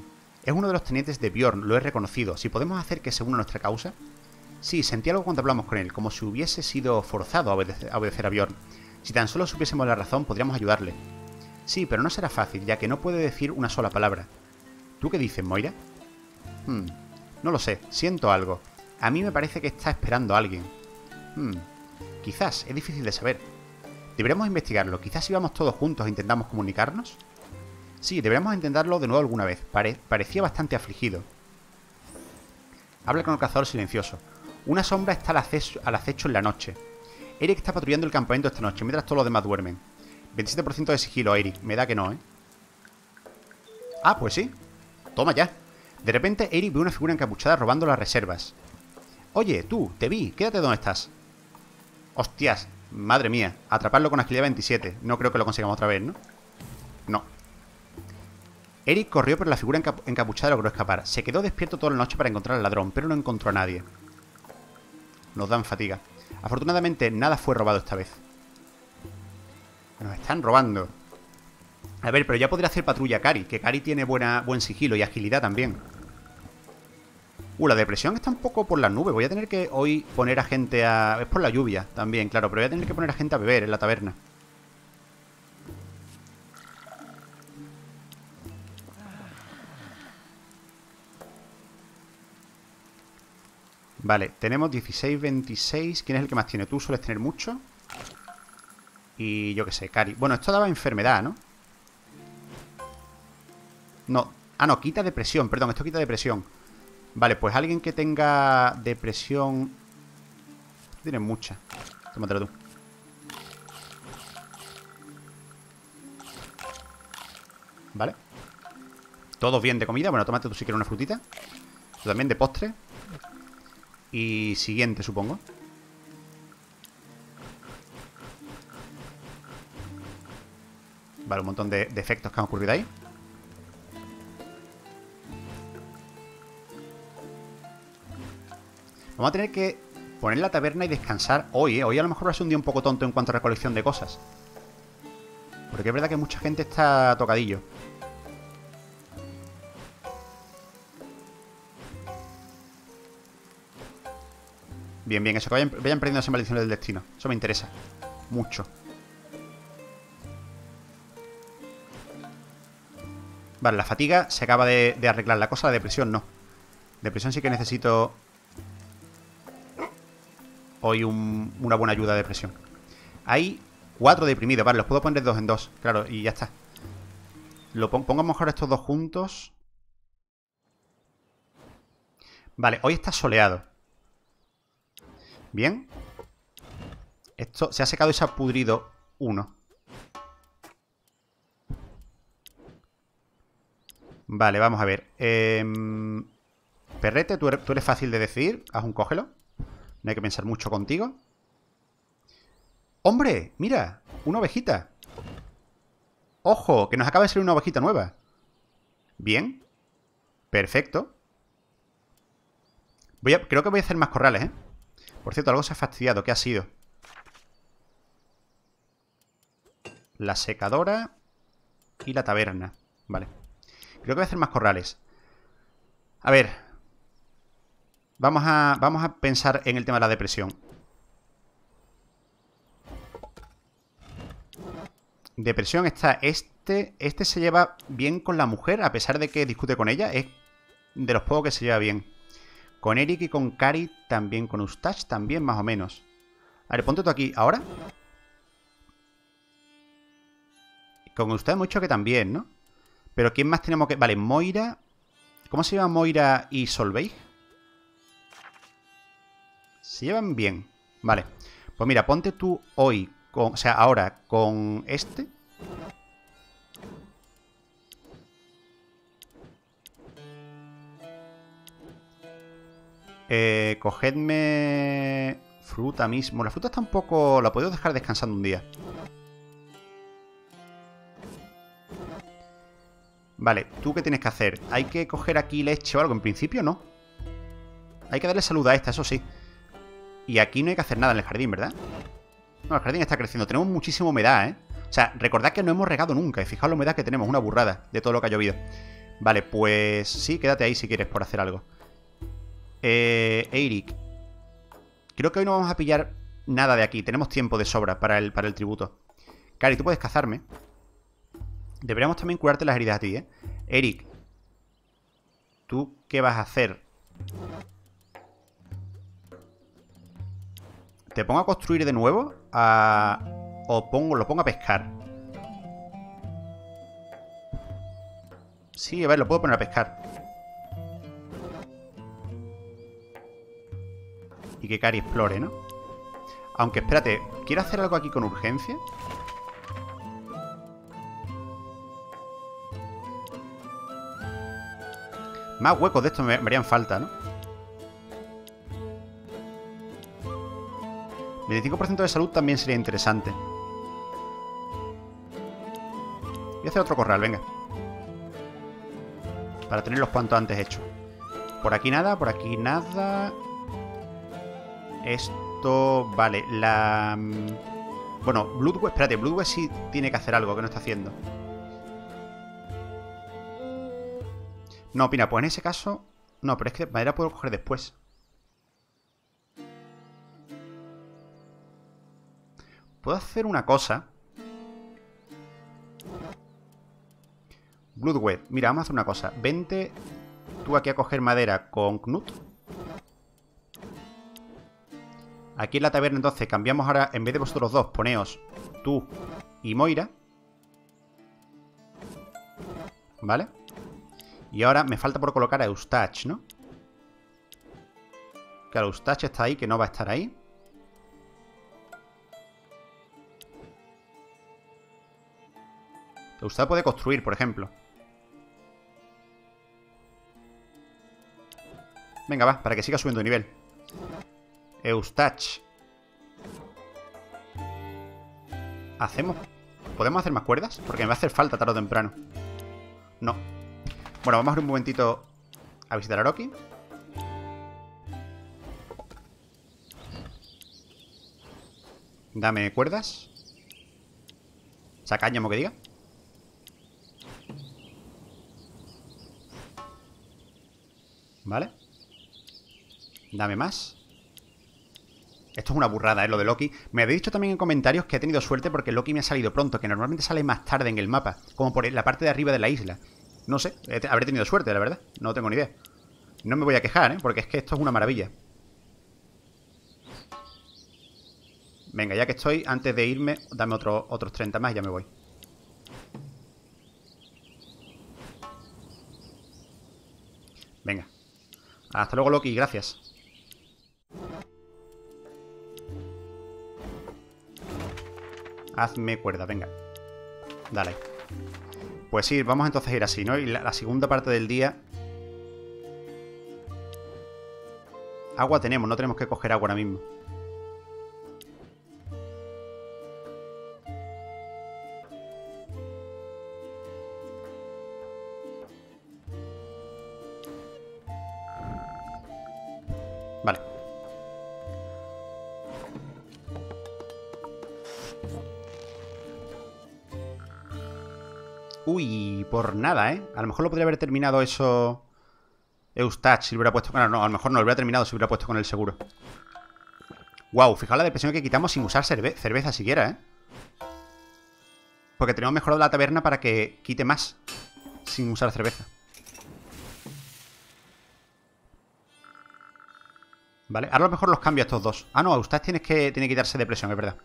Es uno de los tenientes de Bjorn, lo he reconocido. Si podemos hacer que se una nuestra causa. Sí, sentí algo cuando hablamos con él, como si hubiese sido forzado a, obedecer a Bjorn. Si tan solo supiésemos la razón, podríamos ayudarle. Sí, pero no será fácil, ya que no puede decir una sola palabra. ¿Tú qué dices, Moira? Hmm, no lo sé, siento algo. A mí me parece que está esperando a alguien. Hmm, quizás, es difícil de saber. Deberíamos investigarlo. Quizás si vamos todos juntos e intentamos comunicarnos. Sí, deberíamos intentarlo de nuevo alguna vez. parecía bastante afligido. Habla con el cazador silencioso. Una sombra está al acecho, al acecho en la noche. Eric está patrullando el campamento esta noche, mientras todos los demás duermen. 27% de sigilo, Eric. Me da que no, ¿eh? Ah, pues sí. Toma ya. De repente, Eric ve una figura encapuchada robando las reservas. Oye, tú, te vi. Quédate donde estás. Hostias, madre mía. Atraparlo con agilidad 27. No creo que lo consigamos otra vez, ¿no? No. Eric corrió, pero la figura encapuchada logró escapar. Se quedó despierto toda la noche para encontrar al ladrón, pero no encontró a nadie. Nos dan fatiga. Afortunadamente, nada fue robado esta vez. Nos están robando. A ver, pero ya podría hacer patrulla Kari, que Kari tiene buena, buen sigilo y agilidad también. Uh, la depresión está un poco por las nubes. Voy a tener que hoy poner a gente a... Es por la lluvia también, claro, pero voy a tener que poner a gente a beber en la taberna. Vale, tenemos 16, 26. ¿Quién es el que más tiene? Tú sueles tener mucho. Y yo qué sé, Cari. Bueno, esto daba enfermedad, ¿no? No. Ah, no, quita depresión. Perdón, esto quita depresión. Vale, pues alguien que tenga depresión... Tiene mucha. Tómatelo tú. Vale. Todos bien de comida. Bueno, tómate tú si quieres una frutita. Tú también de postre. Y siguiente, supongo. Vale, un montón de, efectos que han ocurrido ahí. Vamos a tener que poner la taberna y descansar hoy, ¿eh? Hoy a lo mejor ser un día un poco tonto en cuanto a recolección de cosas. Porque es verdad que mucha gente está tocadillo. Bien, bien, eso, que vayan, vayan perdiendo esa maldición del destino. Eso me interesa. Mucho. Vale, la fatiga se acaba de, arreglar. La cosa, la depresión no. Depresión sí que necesito hoy una buena ayuda de depresión. Hay cuatro deprimidos. Vale, los puedo poner dos en dos. Claro, y ya está. Lo pongo mejor estos dos juntos. Vale, hoy está soleado. Bien. Esto se ha secado y se ha pudrido uno. Vale, vamos a ver. Em, perrete, tú eres, tú eres, fácil de decir. Haz un cógelo. No hay que pensar mucho contigo. ¡Hombre! Mira, una ovejita. ¡Ojo! Que nos acaba de salir una ovejita nueva. Bien. Perfecto. Voy a, creo que voy a hacer más corrales, ¿eh? Por cierto, algo se ha fastidiado. ¿Qué ha sido? La secadora y la taberna. Vale. Creo que voy a hacer más corrales. A ver. Vamos a, vamos a pensar en el tema de la depresión. Depresión está este. Este se lleva bien con la mujer, a pesar de que discute con ella. Es de los pocos que se lleva bien. Con Eric y con Kari también. Con Ustach también, más o menos. A ver, ponte tú aquí. ¿Ahora? Con usted mucho que también, ¿no? Pero ¿quién más tenemos que...? Vale, Moira... ¿Cómo se llama Moira y Solveig? Se llevan bien. Vale. Pues mira, ponte tú hoy, con, o sea, ahora con este. Eh, cogedme fruta mismo. La fruta está un poco... La puedo dejar descansando un día. Vale, ¿tú qué tienes que hacer? ¿Hay que coger aquí leche o algo? En principio no. Hay que darle salud a esta, eso sí. Y aquí no hay que hacer nada en el jardín, ¿verdad? No, el jardín está creciendo. Tenemos muchísima humedad, ¿eh? O sea, recordad que no hemos regado nunca. Y fijaos la humedad que tenemos. Una burrada de todo lo que ha llovido. Vale, pues sí, quédate ahí si quieres por hacer algo. Eh, Eric. Creo que hoy no vamos a pillar nada de aquí. Tenemos tiempo de sobra para el, para el tributo. Cari, tú puedes cazarme. Deberíamos también curarte las heridas a ti, ¿eh? Eric. ¿Tú qué vas a hacer? ¿Te pongo a construir de nuevo? ¿O pongo, lo pongo a pescar? Sí, a ver, lo puedo poner a pescar. Que Cari explore, ¿no? Aunque, espérate, ¿quiero hacer algo aquí con urgencia? Más huecos de estos me, harían falta, ¿no? 25% de salud también sería interesante. Voy a hacer otro corral, venga. Para tenerlos cuanto antes hechos. Por aquí nada, por aquí nada. Esto... Vale, la... Mm, bueno, Bloodweb... Espérate, Bloodweb sí tiene que hacer algo que no está haciendo. No, opina, pues en ese caso... No, pero es que madera puedo coger después. Puedo hacer una cosa. Bloodweb. Mira, vamos a hacer una cosa. Vente tú aquí a coger madera con Knut. Aquí en la taberna entonces cambiamos ahora, en vez de vosotros dos, poneos tú y Moira. ¿Vale? Y ahora me falta por colocar a Eustache, ¿no? Claro, Eustache está ahí, que no va a estar ahí. Eustache puede construir, por ejemplo. Venga, va, para que siga subiendo de nivel. Eustache. ¿Hacemos? ¿Podemos hacer más cuerdas? Porque me va a hacer falta tarde o temprano. No. Bueno, vamos a ir un momentito a visitar a Rocky. Dame cuerdas. Sacañamo que diga. Vale. Dame más. Esto es una burrada, ¿eh? Lo de Loki. Me habéis dicho también en comentarios que he tenido suerte porque Loki me ha salido pronto, que normalmente sale más tarde en el mapa, como por la parte de arriba de la isla. No sé, habré tenido suerte, la verdad. No tengo ni idea. No me voy a quejar, ¿eh? Porque es que esto es una maravilla. Venga, ya que estoy, antes de irme, dame otros 30 más y ya me voy. Venga. Hasta luego, Loki. Gracias. Hazme cuerda, venga. Dale. Pues sí, vamos entonces a ir así, ¿no? Y la, segunda parte del día... Agua tenemos, no tenemos que coger agua ahora mismo. A lo mejor lo podría haber terminado eso... Eustache, si lo hubiera puesto... Bueno, no, a lo mejor no lo hubiera terminado si hubiera puesto con el seguro. Wow, fijaos la depresión que quitamos sin usar cerveza siquiera, ¿eh? Porque tenemos mejorado la taberna para que quite más sin usar cerveza. Vale, ahora a lo mejor los cambio a estos dos. Ah, no, Eustache tiene que, tiene que quitarse depresión, es verdad.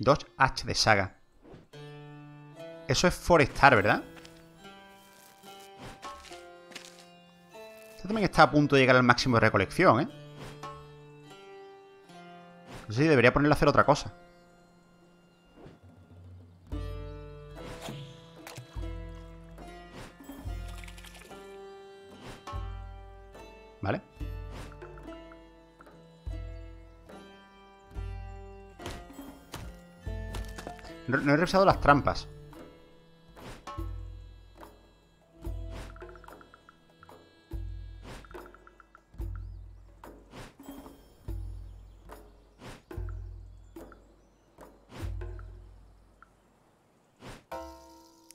Dodge H de saga. Eso es forestar, ¿verdad? Este también está a punto de llegar al máximo de recolección, ¿eh? No sé si debería ponerle a hacer otra cosa. No, he revisado las trampas.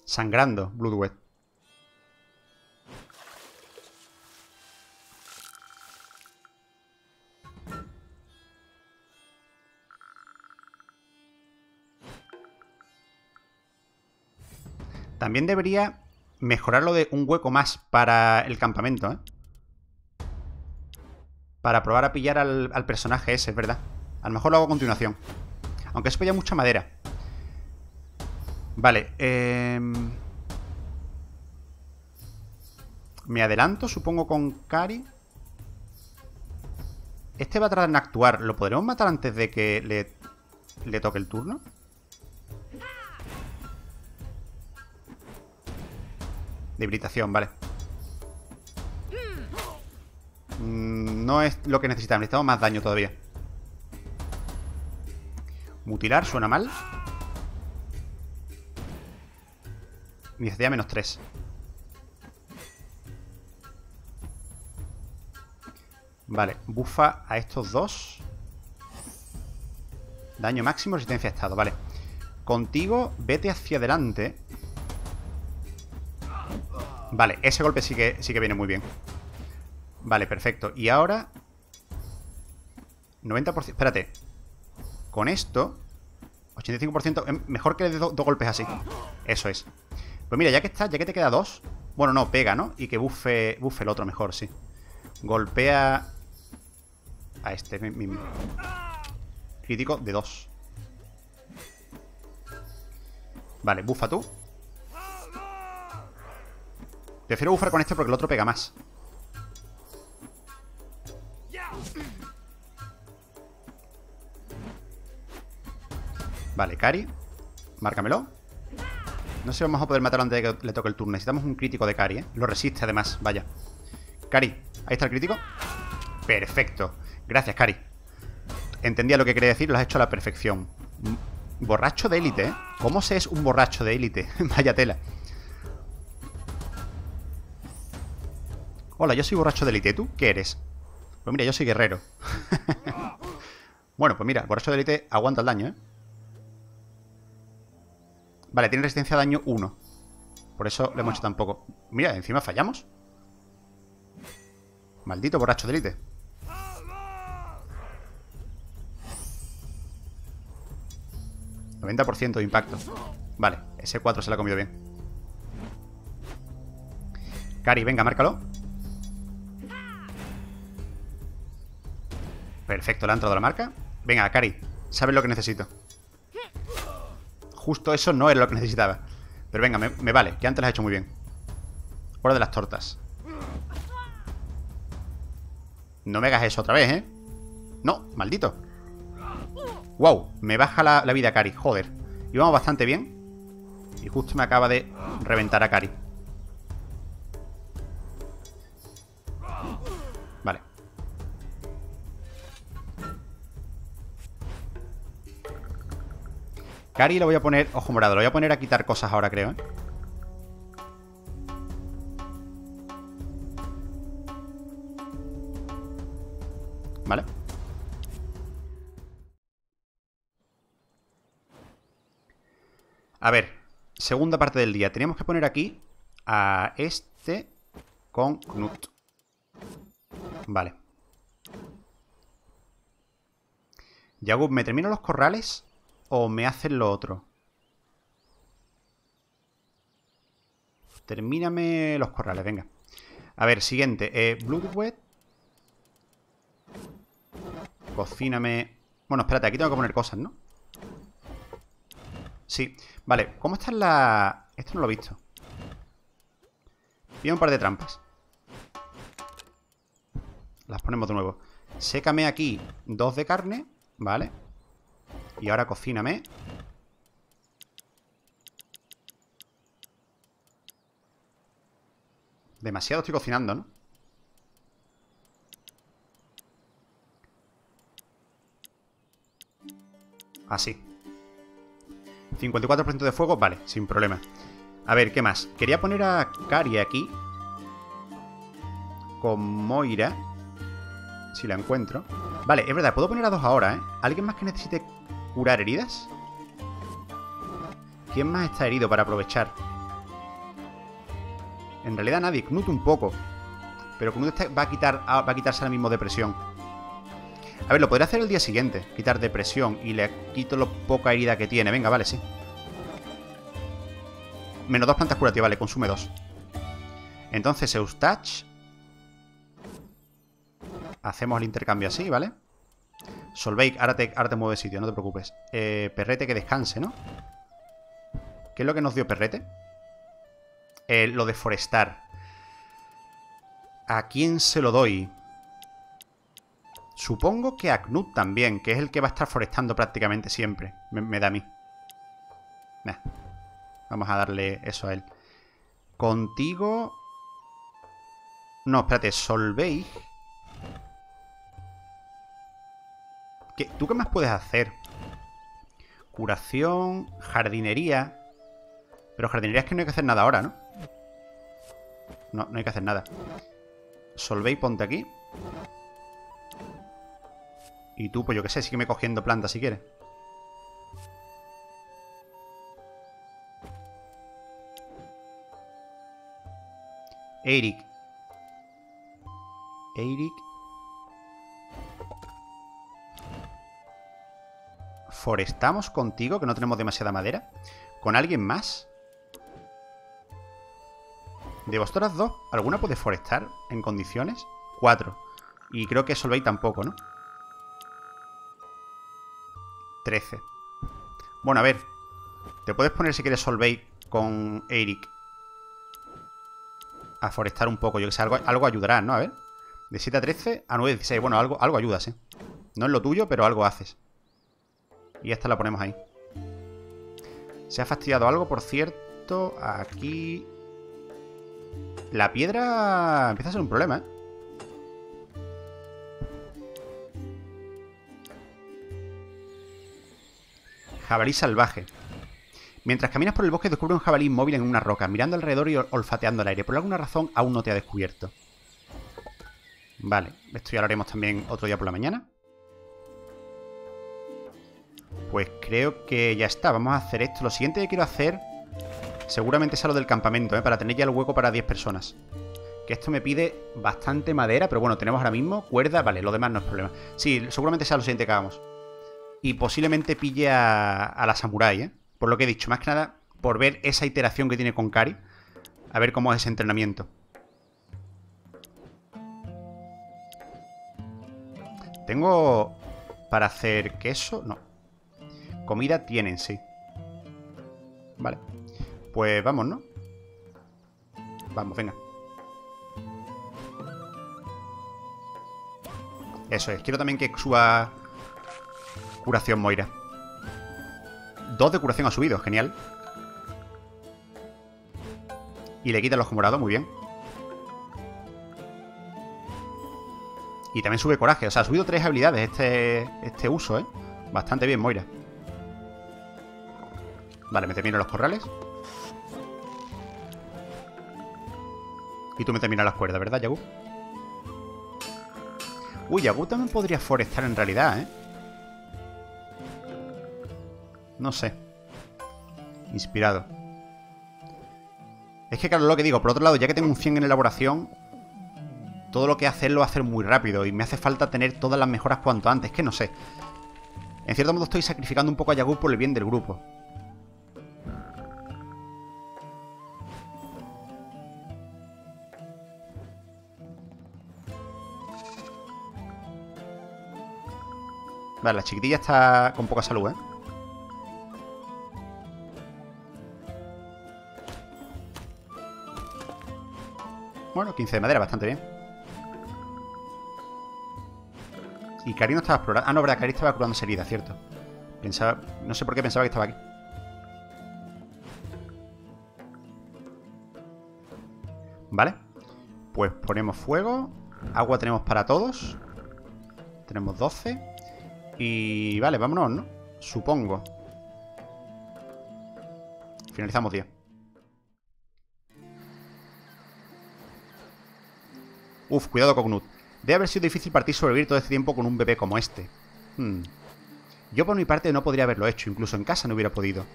Sangrando, Bloodwet. También debería mejorar lo de un hueco más para el campamento, ¿eh? Para probar a pillar al, personaje ese, es verdad. A lo mejor lo hago a continuación. Aunque eso ya mucha madera. Vale, eh... Me adelanto, supongo, con Kari. Este va a tardar en actuar. ¿Lo podremos matar antes de que le, le toque el turno? Debilitación, vale. Mm, no es lo que necesitamos. Necesitamos más daño todavía. Mutilar, suena mal. Necesidad menos 3. Vale, bufa a estos dos. Daño máximo, resistencia a estado, vale. Contigo, vete hacia adelante. Vale, ese golpe sí que, sí que viene muy bien. Vale, perfecto. Y ahora... 90%... Espérate. Con esto... 85%... Mejor que le dé dos golpes así. Eso es. Pues mira, ya que está, ya que te queda dos... Bueno, no, pega, ¿no? Y que buffe, buffe el otro mejor, sí. Golpea a este mismo. Crítico de 2. Vale, bufa tú. Prefiero bufar con este porque el otro pega más. Vale, Kari. Márcamelo. No sé si vamos a poder matarlo antes de que le toque el turno. Necesitamos un crítico de Kari, ¿eh? Lo resiste además, vaya. Kari, ahí está el crítico. Perfecto. Gracias, Cari. Entendía lo que quería decir, lo has hecho a la perfección. Borracho de élite, ¿eh? ¿Cómo se es un borracho de élite? Vaya tela. Hola, yo soy borracho de élite. ¿Tú qué eres? Pues mira, yo soy guerrero. bueno, pues mira, borracho de élite aguanta el daño, ¿eh? Vale, tiene resistencia a daño 1. Por eso le hemos hecho tan poco. Mira, encima fallamos. Maldito borracho de élite. 90% de impacto. Vale, ese 4 se lo ha comido bien. Cari, venga, márcalo. Perfecto, le ha entrado la marca. Venga, Cari, sabes lo que necesito. Justo eso no era lo que necesitaba. Pero venga, me, me vale, que antes lo has hecho muy bien. Hora de las tortas. No me hagas eso otra vez, ¿eh? No, maldito. Wow, me baja la, vida Kari, joder Íbamos bastante bien Y justo me acaba de reventar a Kari Kari lo voy a poner, ojo morado Lo voy a poner a quitar cosas ahora creo ¿eh? Vale A ver, segunda parte del día. Teníamos que poner aquí a este con Knut. Vale. Yagub, ¿me termino los corrales o me hacen lo otro? Termíname los corrales, venga. A ver, siguiente. Eh, Bloodwet. Cocíname... Bueno, espérate, aquí tengo que poner cosas, ¿no? Sí. Vale, ¿cómo está la...? Esto no lo he visto. Pide un par de trampas. Las ponemos de nuevo. Sécame aquí dos de carne. Vale. Y ahora cocíname. Demasiado estoy cocinando, ¿no? Así. 54% de fuego, vale, sin problema. A ver, ¿qué más? Quería poner a Kari aquí. Con Moira. Si la encuentro. Vale, es verdad, puedo poner a dos ahora, ¿eh? ¿Alguien más que necesite curar heridas? ¿Quién más está herido para aprovechar? En realidad nadie, Knut un poco. Pero Knut va a, quitar, va a quitarse ahora mismo de presión. A ver, lo podría hacer el día siguiente. Quitar depresión y le quito lo poca herida que tiene. Venga, vale, sí. Menos dos plantas curativas, vale, consume dos. Entonces, Eustache. Hacemos el intercambio así, ¿vale? Solveig, ahora te, ahora sitio, no te preocupes. Eh, perrete que descanse, ¿no? ¿Qué es lo que nos dio Perrete? Eh, lo de forestar. ¿A quién se lo doy? Supongo que a Knut también, que es el que va a estar forestando prácticamente siempre. Me, da a mí. Vamos a darle eso a él. Contigo... No, espérate, Solveig. ¿Tú qué más puedes hacer? Curación, jardinería. Pero jardinería es que no hay que hacer nada ahora, ¿no? No, no hay que hacer nada. Solveig, ponte aquí. Y tú, pues yo qué sé, sígueme cogiendo plantas si quieres. Eric. Eric. ¿Forestamos contigo, que no tenemos demasiada madera? ¿Con alguien más? De vosotras dos, ¿alguna puede forestar en condiciones? Cuatro. Y creo que Solveig tampoco, ¿no? Trece. Bueno, a ver. Te puedes poner si quieres Solveig con Eric a forestar un poco. Yo que sé, algo, algo ayudará, ¿no? A ver. De 7 a 13 a 9 a 16. Bueno, algo, algo ayudas, ¿eh? No es lo tuyo, pero algo haces. Y esta la ponemos ahí. Se ha fastidiado algo, por cierto. Aquí... La piedra empieza a ser un problema, ¿eh? Jabalí salvaje. Mientras caminas por el bosque descubre un jabalí inmóvil en una roca, mirando alrededor y olfateando el aire. Por alguna razón aún no te ha descubierto. Vale, esto ya lo haremos también otro día por la mañana. Pues creo que ya está, vamos a hacer esto. Lo siguiente que quiero hacer seguramente es lo del campamento, ¿eh? para tener ya el hueco para 10 personas. Que esto me pide bastante madera, pero bueno, tenemos ahora mismo cuerda. Vale, lo demás no es problema. Sí, seguramente sea lo siguiente que hagamos. Y posiblemente pille a, a la samurai, ¿eh? Por lo que he dicho, más que nada por ver esa iteración que tiene con Kari. A ver cómo es ese entrenamiento. ¿Tengo para hacer queso? No. Comida tienen, sí. Vale. Pues vamos, ¿no? Vamos, venga. Eso es. Quiero también que suba curación Moira. Dos de curación ha subido, genial. Y le quita el ojo muy bien. Y también sube coraje. O sea, ha subido tres habilidades este, este uso, ¿eh? Bastante bien, Moira. Vale, me termino los corrales. Y tú me terminas las cuerdas, ¿verdad, Yagu? Uy, Yagu también podría forestar en realidad, ¿eh? No sé. Inspirado. Es que claro, lo que digo, por otro lado, ya que tengo un 100 en elaboración, todo lo que hacer lo voy a hacer muy rápido y me hace falta tener todas las mejoras cuanto antes, que no sé. En cierto modo estoy sacrificando un poco a Yagur por el bien del grupo. Vale, la chiquitilla está con poca salud, ¿eh? Bueno, 15 de madera, bastante bien. Y Cari no estaba explorando. Ah, no, verdad, Cari estaba curando herida, cierto. Pensaba. No sé por qué pensaba que estaba aquí. Vale. Pues ponemos fuego. Agua tenemos para todos. Tenemos 12. Y vale, vámonos, ¿no? Supongo. Finalizamos día. Uf, cuidado con Knut. Debe haber sido difícil partir sobrevivir todo este tiempo con un bebé como este. Hmm. Yo por mi parte no podría haberlo hecho, incluso en casa no hubiera podido.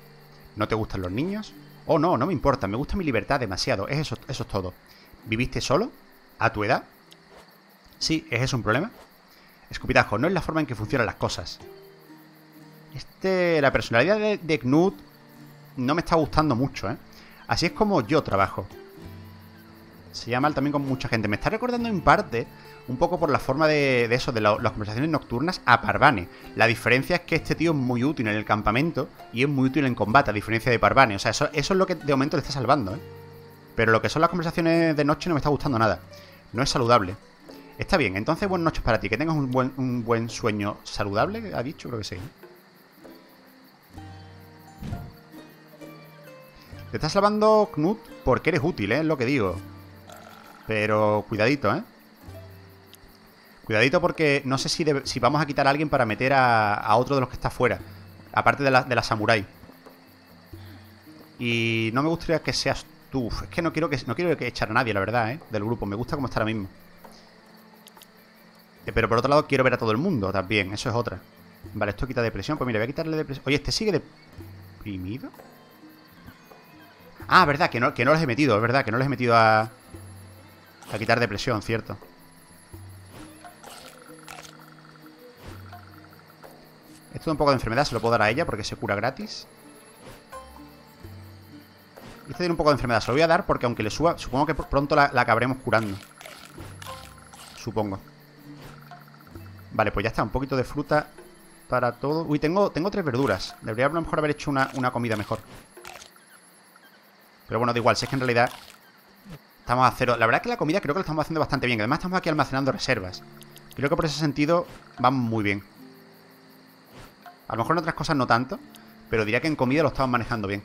¿No te gustan los niños? Oh, no, no me importa, me gusta mi libertad demasiado, es eso, eso es todo. ¿Viviste solo? ¿A tu edad? Sí, ¿es eso un problema? Escupitajo, no es la forma en que funcionan las cosas. Este, la personalidad de, de Knut no me está gustando mucho, ¿eh? Así es como yo trabajo. Se llama también con mucha gente. Me está recordando en parte, un poco por la forma de, eso, de las conversaciones nocturnas, a Parvane. La diferencia es que este tío es muy útil en el campamento y es muy útil en combate, a diferencia de Parvane. O sea, eso, eso es lo que de momento le está salvando, ¿eh? Pero lo que son las conversaciones de noche no me está gustando nada. No es saludable. Está bien, entonces buenas noches para ti. Que tengas un buen, un buen sueño saludable, ha dicho, creo que sí. Te estás salvando, Knut, porque eres útil, ¿eh? Es lo que digo. Pero cuidadito, ¿eh? Cuidadito porque no sé si, si vamos a quitar a alguien para meter a, otro de los que está fuera. Aparte de la, de la samurai. Y no me gustaría que seas tú. Es que no quiero que no quiero que echar a nadie, la verdad, ¿eh? Del grupo. Me gusta como está ahora mismo. Eh, pero por otro lado quiero ver a todo el mundo también. Eso es otra. Vale, esto quita depresión. Pues mira, voy a quitarle depresión. Oye, ¿este sigue deprimido? Ah, verdad, que no, que no los he metido, es verdad, que no les he metido a... A quitar depresión, cierto. Esto de un poco de enfermedad se lo puedo dar a ella porque se cura gratis. Este tiene un poco de enfermedad, se lo voy a dar porque aunque le suba, supongo que pronto la acabaremos curando. Supongo. Vale, pues ya está, un poquito de fruta para todo. Uy, tengo, tengo tres verduras. Debería a lo mejor haber hecho una, una comida mejor. Pero bueno, da igual, si es que en realidad estamos a cero. La verdad es que la comida creo que la estamos haciendo bastante bien. Además estamos aquí almacenando reservas. Creo que por ese sentido vamos muy bien. A lo mejor en otras cosas no tanto, pero diría que en comida lo estamos manejando bien.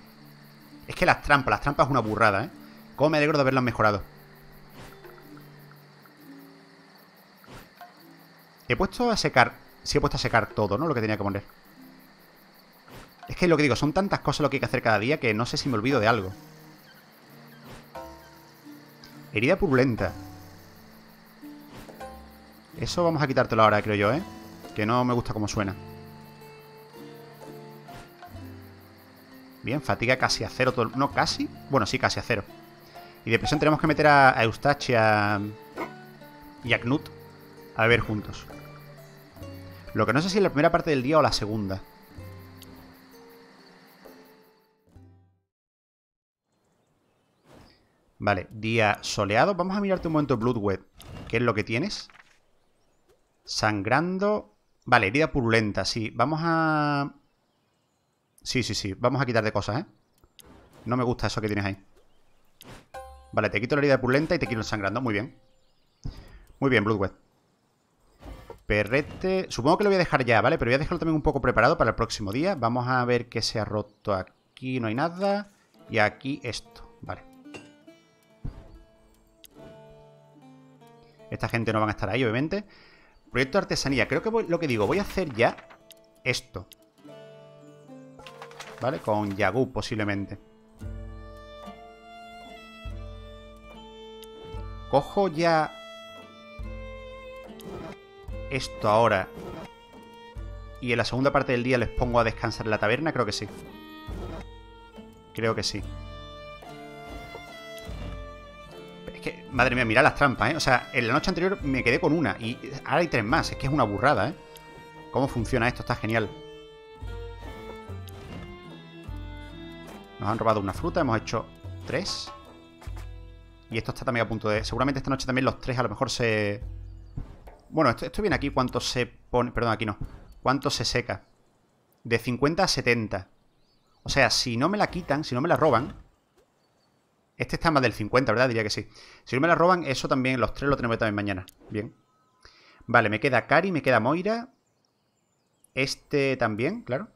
Es que las trampas, las trampas es una burrada, ¿eh? Cómo me alegro de haberlas mejorado. He puesto a secar... Sí he puesto a secar todo, ¿no? Lo que tenía que poner. Es que lo que digo, son tantas cosas lo que hay que hacer cada día que no sé si me olvido de algo. Herida purulenta. Eso vamos a quitártelo ahora, creo yo, ¿eh? Que no me gusta cómo suena. Bien, fatiga casi a cero. Todo No, casi. Bueno, sí, casi a cero. Y depresión tenemos que meter a, Eustache y a, y a Knut a ver juntos. Lo que no sé si es la primera parte del día o la segunda. Vale, día soleado. Vamos a mirarte un momento Bloodwet. ¿Qué es lo que tienes? Sangrando. Vale, herida purulenta, sí. Vamos a... Sí, sí, sí. Vamos a quitar de cosas, ¿eh? No me gusta eso que tienes ahí. Vale, te quito la herida purulenta y te quito el sangrando. Muy bien. Muy bien, Bloodwet. Perrete... Supongo que lo voy a dejar ya, ¿vale? Pero voy a dejarlo también un poco preparado para el próximo día. Vamos a ver qué se ha roto aquí. No hay nada. Y aquí esto. Vale. Esta gente no van a estar ahí, obviamente. Proyecto de artesanía. Creo que lo que digo, voy a hacer ya esto. ¿Vale? Con Yagu, posiblemente. Cojo ya esto ahora y en la segunda parte del día les pongo a descansar en la taberna, creo que sí. Creo que sí. madre mía, mira las trampas, ¿eh? O sea, en la noche anterior me quedé con una y ahora hay tres más. Es que es una burrada, ¿eh? ¿Cómo funciona esto? Está genial. Nos han robado una fruta, hemos hecho tres. Y esto está también a punto de... Seguramente esta noche también los tres a lo mejor se... Bueno, esto, esto viene aquí cuánto se pone... Perdón, aquí no. ¿Cuánto se seca? De 50 a 70. O sea, si no me la quitan, si no me la roban, este está más del 50, ¿verdad? Diría que sí. Si no me la roban, eso también, los tres lo tenemos también mañana. Bien. Vale, me queda Cari, me queda Moira. Este también, claro.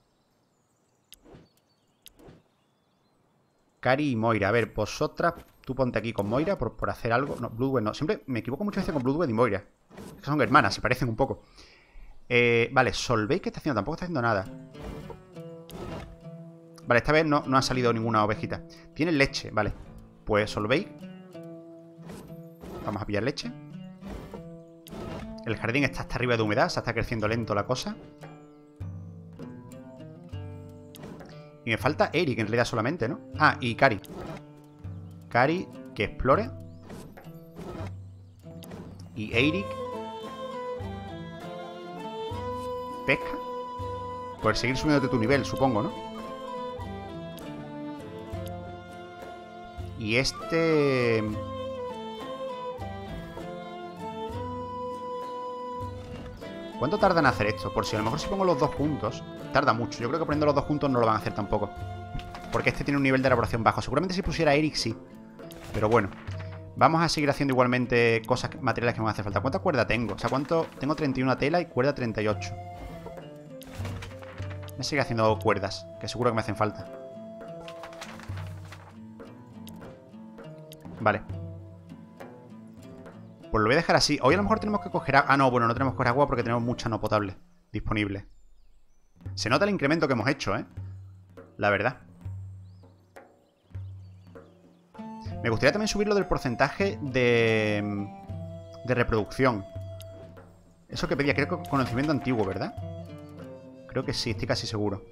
Cari y Moira. A ver, vosotras, tú ponte aquí con Moira por, por hacer algo. No, Bloodwed no. Siempre me equivoco muchas veces con Bloodwed y Moira. Son hermanas, se parecen un poco. Eh, vale, Solveig, ¿qué está haciendo? Tampoco está haciendo nada. Vale, esta vez no, no ha salido ninguna ovejita. Tiene leche, vale. Pues Solveig. Vamos a pillar leche. El jardín está hasta arriba de humedad, se está creciendo lento la cosa. Y me falta Eric en realidad solamente, ¿no? Ah, y Cari. Cari, que explore. Y Eric. Pesca. Por seguir subiendo de tu nivel, supongo, ¿no? Y este... ¿Cuánto tarda en hacer esto? Por si a lo mejor si pongo los dos juntos, tarda mucho. Yo creo que poniendo los dos juntos no lo van a hacer tampoco. Porque este tiene un nivel de elaboración bajo. Seguramente si pusiera Eric sí. Pero bueno. Vamos a seguir haciendo igualmente cosas, materiales que me hace falta. ¿Cuánta cuerda tengo? O sea, ¿cuánto? Tengo 31 tela y cuerda 38. Me sigue haciendo cuerdas, que seguro que me hacen falta. Vale. Pues lo voy a dejar así. Hoy a lo mejor tenemos que coger agua. Ah, no, bueno, no tenemos que coger agua porque tenemos mucha no potable disponible. Se nota el incremento que hemos hecho, ¿eh? La verdad. Me gustaría también subir lo del porcentaje de... De reproducción. Eso que pedía, creo que conocimiento antiguo, ¿verdad? Creo que sí, estoy casi seguro.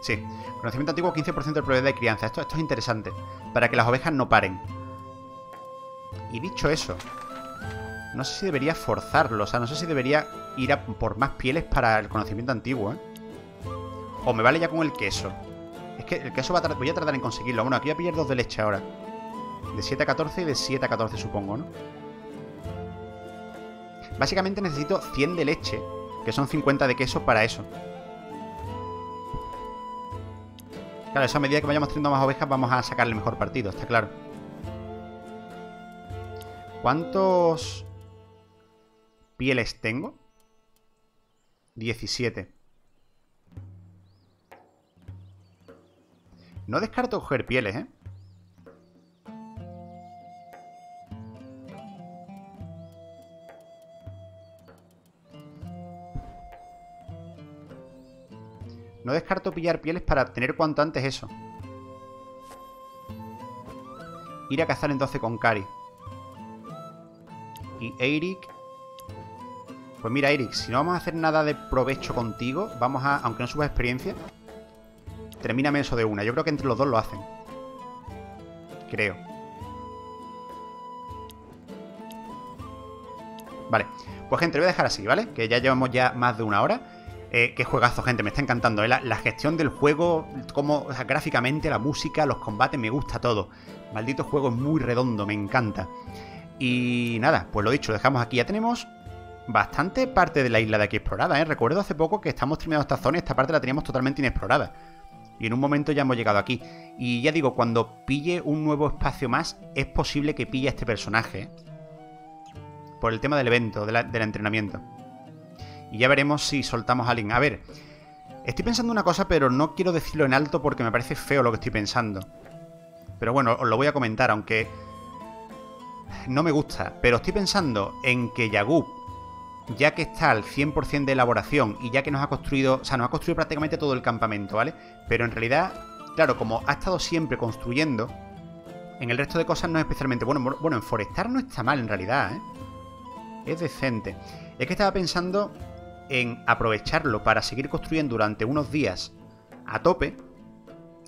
Sí, conocimiento antiguo 15% de probabilidad de crianza. Esto, esto es interesante, para que las ovejas no paren. Y dicho eso, no sé si debería forzarlo, o sea, no sé si debería ir a por más pieles para el conocimiento antiguo, ¿eh? O me vale ya con el queso. Es que el queso va a voy a tardar en conseguirlo. Bueno, aquí voy a pillar dos de leche ahora. De 7 a 14 y de 7 a 14 supongo, ¿no? Básicamente necesito 100 de leche, que son 50 de queso para eso. Claro, eso a medida que vayamos teniendo más ovejas vamos a sacarle mejor partido, está claro. ¿Cuántos pieles tengo? 17. No descarto coger pieles, ¿eh? No descarto pillar pieles para tener cuanto antes eso. Ir a cazar entonces con Kari. Y Eirik... Pues mira, Eirik, si no vamos a hacer nada de provecho contigo, vamos a... Aunque no subas experiencia, termíname eso de una. Yo creo que entre los dos lo hacen. Creo. Vale. Pues gente, lo voy a dejar así, ¿vale? Que ya llevamos ya más de una hora. Eh, qué juegazo, gente, me está encantando. ¿eh? La, gestión del juego, como gráficamente, la música, los combates, me gusta todo. Maldito juego es muy redondo, me encanta. Y nada, pues lo dicho, dejamos aquí. Ya tenemos bastante parte de la isla de aquí explorada, ¿eh? Recuerdo hace poco que estamos terminando esta zona y esta parte la teníamos totalmente inexplorada. Y en un momento ya hemos llegado aquí. Y ya digo, cuando pille un nuevo espacio más, es posible que pille a este personaje. Por el tema del evento, del entrenamiento. Y ya veremos si soltamos a alguien. A ver, estoy pensando una cosa, pero no quiero decirlo en alto porque me parece feo lo que estoy pensando. Pero bueno, os lo voy a comentar, aunque no me gusta. Pero estoy pensando en que Yagub, ya que está al 100% de elaboración y ya que nos ha construido, o sea, nos ha construido prácticamente todo el campamento, ¿vale? Pero en realidad, claro, como ha estado siempre construyendo, en el resto de cosas no es especialmente bueno. Bueno, en forestar no está mal en realidad, ¿eh? Es decente. Es que estaba pensando en aprovecharlo para seguir construyendo durante unos días a tope,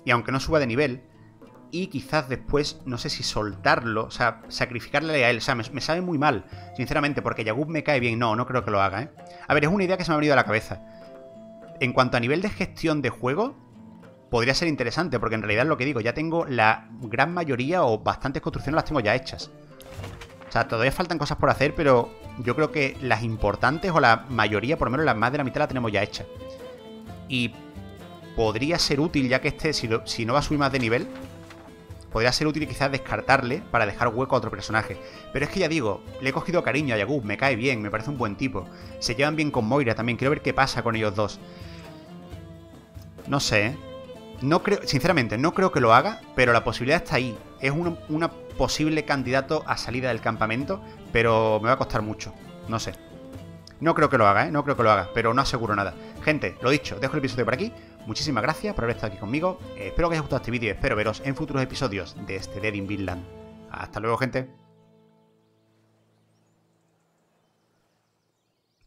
y aunque no suba de nivel, y quizás después, no sé si soltarlo, o sea, sacrificarle a él. O sea, me, sabe muy mal, sinceramente, porque Yagub me cae bien. No, no creo que lo haga, ¿eh? A ver, es una idea que se me ha venido a la cabeza. En cuanto a nivel de gestión de juego, podría ser interesante, porque en realidad lo que digo, ya tengo la gran mayoría o bastantes construcciones las tengo ya hechas. O sea, todavía faltan cosas por hacer, pero yo creo que las importantes, o la mayoría, por lo menos las más de la mitad, la tenemos ya hecha. Y podría ser útil, ya que este, si no va a subir más de nivel, podría ser útil quizás descartarle para dejar hueco a otro personaje. Pero es que ya digo, le he cogido cariño a Yagub, me cae bien, me parece un buen tipo. Se llevan bien con Moira también, quiero ver qué pasa con ellos dos. No sé, ¿eh? No creo, sinceramente, no creo que lo haga, pero la posibilidad está ahí. Es una, una posible candidato a salida del campamento, pero me va a costar mucho. No sé. No creo que lo haga, ¿eh? No creo que lo haga, pero no aseguro nada. Gente, lo dicho, dejo el episodio por aquí. Muchísimas gracias por haber estado aquí conmigo. espero que os haya gustado este vídeo y espero veros en futuros episodios de este Dead in Vinland. Hasta luego, gente.